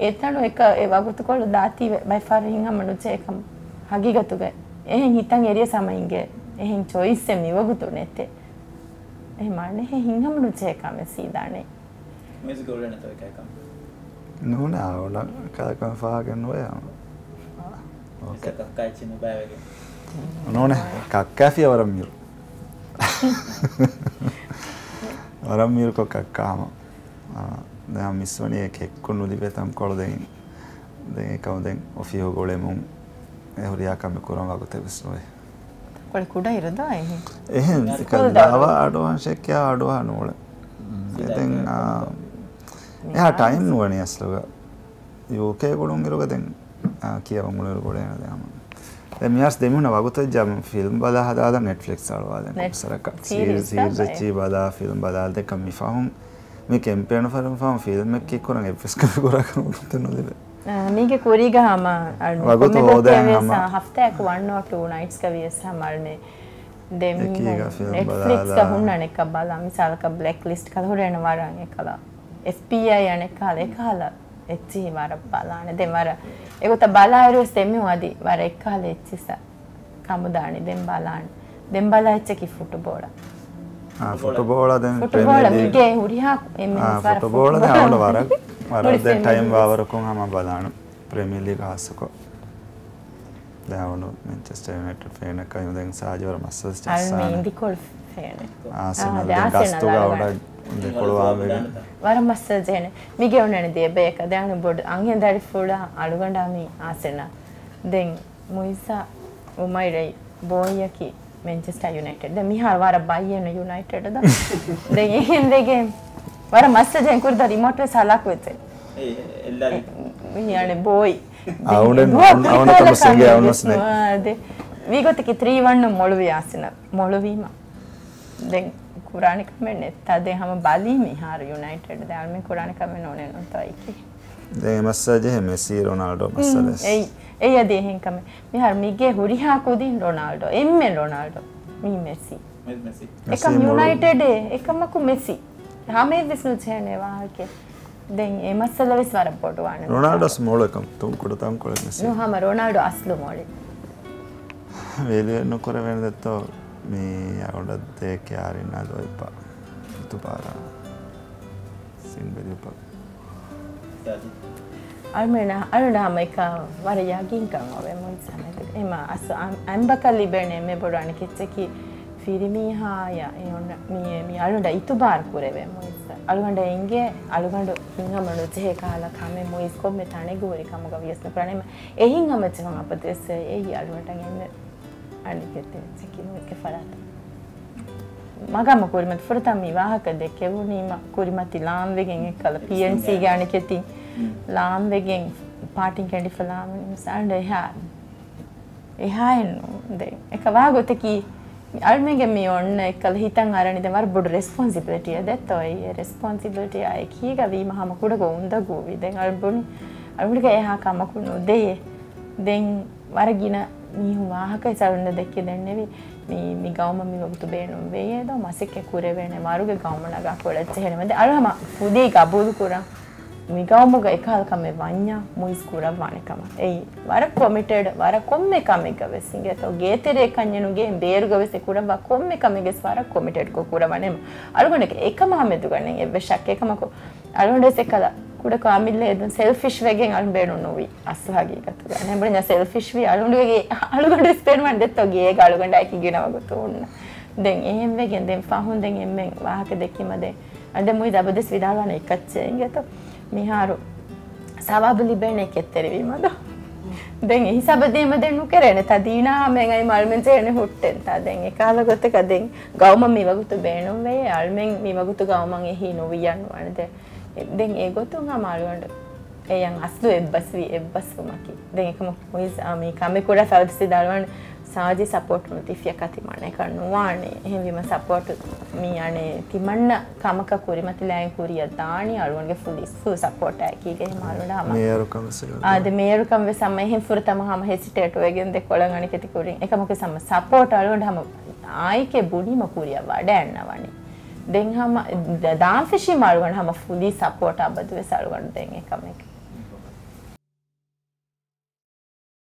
එතනු එක ඒ වගුතු කොළු දාති බයිෆර හිහම නුචේකම් හගිගතුග. එහෙන් හිතන් එරිය සමයින්ගේ එහෙන් චොයිස්සෙම් නිවගුතු නැත්තේ. එහෙමන්නේ හිංහම නුචේකම සීදානේ මේසි ගොල්ලන තව එකකම් නූන අවුල කලකම ෆාගෙන් ඔය. ඕක. කක්කා ඉච්චින බෑවගේ නෝන කක්කාෆිය වරම් මිරු වරම් මිරුකො කක්කාම. දැ මිස්වනිය කෙක්කු නුලිපෙතම් කොළ දෙයින් දෙ කවදෙන් ඔෆියෝ ගොලෙමුන් එහුරියාකම කුරම් වගත විස්නුවේ කොළ කුඩ ඉරදා එහි? එහෙන් දාව අඩුවංශක්කයා අඩුවා නෝල එතෙන් එහා ටයිම් නුවන ඇස්ලක යෝකය ගොඩුන් ගිරුගතෙන් කියව මුලරු ගොඩයන දයාම මියස් දෙමුණ වගුත ජම ෆිල්ම් බලා හදාද නෙට්ෆලික් අල්වාද සරක සීරචී බලා ෆිල්ම් බදාල් දෙක මිෆහුම්. මේ කෙම්පේන ෆරම් ෆම් ෆිල්ම් එක් කොන එෆස්ක කොරක නොදේ මීගේ කුරීග හම හෆ්තයක් වන්න ටූ නයිට්ස් කවියස් හමල්නේ දෙම නෙට්ෆලික්ස් හුන්නන එක බලා මිසාලක බ්ලෙක් ලිස්ට් කලහුරෙන වරන් එකලා FBI යන කාලේ කාලා එච්චි වර බලාන දෙමර එගොත බලාරුස් දෙමි වදි වර එක්කාල එච්චිස කමුදානි දෙම් බලාන් දෙම් බලා එච්චකි ෆුට්බෝල ෆුටබෝල දැන් ෆුටබෝලගේ හුරිහා එම ෆුටබෝල දැන් ಅದೇ ಟೈಮ್ ಅವರಕ್ಕೂ ಆಮ ಬಲಾಣು ಪ್ರೀಮಿಯರ್ ಲೀಗ್ ಹಾಸಕೋ ದಾವನು ಮ್ಯಾಂಚೆಸ್ಟರ್ ಯುನೈಟೆಡ್ ಫೇನ ಕೈಮದಂಗ್ ಸಾಜಿವರ ಮಸ್ಸಸ್ ಚಸ್ಸಾನ ಅಲ್ಲಿ ಇಂದಿ ಕೋಲ್ ಫೇನೆ ಆಸನ ಗಸ್ತುಗ ಅವಡ ಇಂದಿ ಕೋಲ್ ಆವೇಗ ವರ ಮಸ್ಸಸ್ ಜೇನೆ ಮಿಗೆ ಉಣ್ಣನೆ ದೇ ಬೇಕ ದಾವನು ಬೋರ್ಡ್ ಅಂಗೆ ದಾಡಿ ಫುಳ ಅಳುಗಂಡಾಮಿ ಆಸನ ದೆನ್ ಮುಯಿಸಾ ಉಮೈರೈ ಬೋಯಕಿ ಮ್ಯಾಂಚೆಸ್ಟರ್ ಯುನೈಟೆಡ್ ದ ಮಿಹಾರ್ ವರ ಬೈಯನ ಯುನೈಟೆಡ್ ದ ದೆನ್ ಎಂದೆಗೆ ವರ ಮಸ್ತ ಜೇನ್ ಕುರ್ದ ರಿಮೋಟ್ ಸಲಾಕ್ ವೆತೆ ಎಲ್ಲಾರಿ ಮಿಯಾನೆ ಬೋಯ್ ಅವನ ಅವನ ತಮ್ಮ ಸಿಂಗೆ ಅವನ ಸ್ನೇ ಅದೇ ವಿಗೊತ್ತಿಗೆ 3 1 ಮೊಳುವಿ ಆಸಿನ ಮೊಳುವಿಮ ದೆನ್ කුරාණිකම නෙත්තදේ හම බලීමි හාර යුනයිටඩ් දල්ම කුරාණිකම නොනේ නොතයිකි දේ මස්සජහ මෙසී රොනාල්ඩෝ මස්සලස් එයි එය අදේහෙන්කම මිහර මිගේ හුරිහා කුදින් රොනාල්ඩෝ එම්මෙන් රොනාල්ඩෝ මී මෙසි එකම යුනයිටඩ් එකමකු මෙසි මස්සල විස් වර පොටුවාන රොනාල්ඩෝස් මොලකම්. තුන් කුඩතම් කොළ මෙසි නොහම රොනාල්ඩෝ අස්ලු මොලි. වේලුවෙන් නොකර වෙන දෙත්තෝ. මේ අවුඩත් දෙයක් යාරින්න දොයිපා තුපාරා සින්බෙරිපා අල්මෙන අරුඩාම එක වරයාගින්කං ඔවේ මුන් සමක එම අස අම්බකල් ලිබෙන එම බොඩාන කෙච්චකි ಫಿರಿಮೀಹಾಯ ಏನ ಮೀ ಮೀ ಅಳುಂಡ ಇತು ಬಾರ್ ಕುರೆವೆ ಮೊಯ್ಸ್ ಅಳುಗಂಡ ಎಂಗೆ ಅಳುಗಂಡು ಹಿಂಗಮಡು ಜೆ ಕಾಲ ಕಾಮೆ ಮೊಯ್ಸ್ ಕೊಮ್ಮೆ ತಾಣೆ ಗೋರಿ ಕಮಗ ವಿಯಸ್ನ ಪ್ರಾಣೆ ಎ ಹಿಂಗಮ ಚಂಗ ಅಪದೆಸ್ ಎ ಅಳುಗಂಡ ಎಮ್ಮೆ අනිකෙතේ සිකිනුවක ෆරාත මගම කුරිමත් ෆුරතම් විවාහක දෙකෙවුනීම කුරිමති ලාම්වෙගෙන් එක්කල PNC ගානිකෙති ලාම්වෙගෙන් පාටින් කැඩි ෆලාම සාන්ඩ එහා එහා එන්නු දෙ එක වාගොතකි අල්මගේ අල්මගෙම ඔන්න එකල හිතන් අරනිදවර බොඩ රෙස්පොන්සිබිලිටිය දැත් ඔයි. රෙස්පොන්සිබිලිටිය අය කීගවීම හමකුඩ ගොවුන්ද ගූවි. දැන් අල්බුන් අල්බුටික එහා කමකුණු දෙයේ. දෙන් වරගින මීහු වාහක සරුන්න දෙක්ක දෙන්නෙවි මේ ගවම මි ගොබතු බේනුම් වේයේද? මසික්ක කුරවෙන මරුග ගවමනගක් කොලත් හෙනමද අරහම පුදේ ගබුදු කුරා. මිගවමග එකල්කමේ වඥා මුයිස්කූර වානකම එයි වර කොමිටෙඩ් වර කොම්ම එකමෙක වෙසිගේ තෝ ගේතෙරේ කඥනුගේ බේරුග වෙස කුරබ කොම්ම එකමෙගෙස් වර කොමිටෙඩ් කොකුර වනම අරුගුණක එකම හමෙදු ගන්න එබ්බ ශක් එකමකු අරුන්ඩෙස කල කුඩ කාමිල්ල එදු සෙල්ෆිෂ් වගෙන් අලු බේරු නොවී. අස්හාගේ ගතු ගන්න එබර සෙල්ෆිෂ් වී අලුන්ඩුගේ අලුගට ස්පෙන්මන් දෙත්තෝගේ ගලුගඩයිකි ගෙනවගතු ඔන්න දෙන් එහෙම් වෙගෙන් දෙන් පහුන් දෙන් එම්මෙන් වාහක දෙක්කිමදේ අඩ මුයි දබදෙස් විදාලන එකච්චයෙන් ගතෝ මිහාරු සවාබලි බැන එකෙත්තෙරවීමද දැන් එහි සබදීම දෙන්නු කරන තදීනා මෙයි මල්මෙන්සේන හුට්ටෙන්තා දැන් එකකාලගොතකදෙන් ගෞම මිවගුතු බේනුම් වේ අල්මෙන් මිමගුතු ගෞමන් එහි නොවියන් වනද දෙන්. ඒ ගොතුන් අමාළුවන්ට එයන් අස්තු එබ්බස්වී එබ්බස්වමකි දෙ එකම මිස් මි කමෙකුඩ සවදසි දරුවන් සාජි සපෝට්ම තිෆිය කතිමන්න එක නුවානේ එහෙවිම සපෝට් මී අනේ තිමන්න කමක කුරිමති ලෑන් කුරිය දානි අරුවන්ගේ ෆුලිස් ෆුල් සපෝට් ඇකීගේ මාරුඩ හම මේරුකම ආද මේරුකම් වෙ සම එහෙන් ෆුර තම හම හෙසිටේට් වෙගෙන් දෙ කොළන් අනි කෙති කුරින්. එකමක සම සපෝට් අරුවන්ට හම ආයිකේ බුඩිම කුරිය වඩ එන්නවනේ දෙන් හම දාම් ෆිෂි මාරුවන් හම ෆුලි සපෝට් අබදුවේ සරුවන් දෙන් එකම එක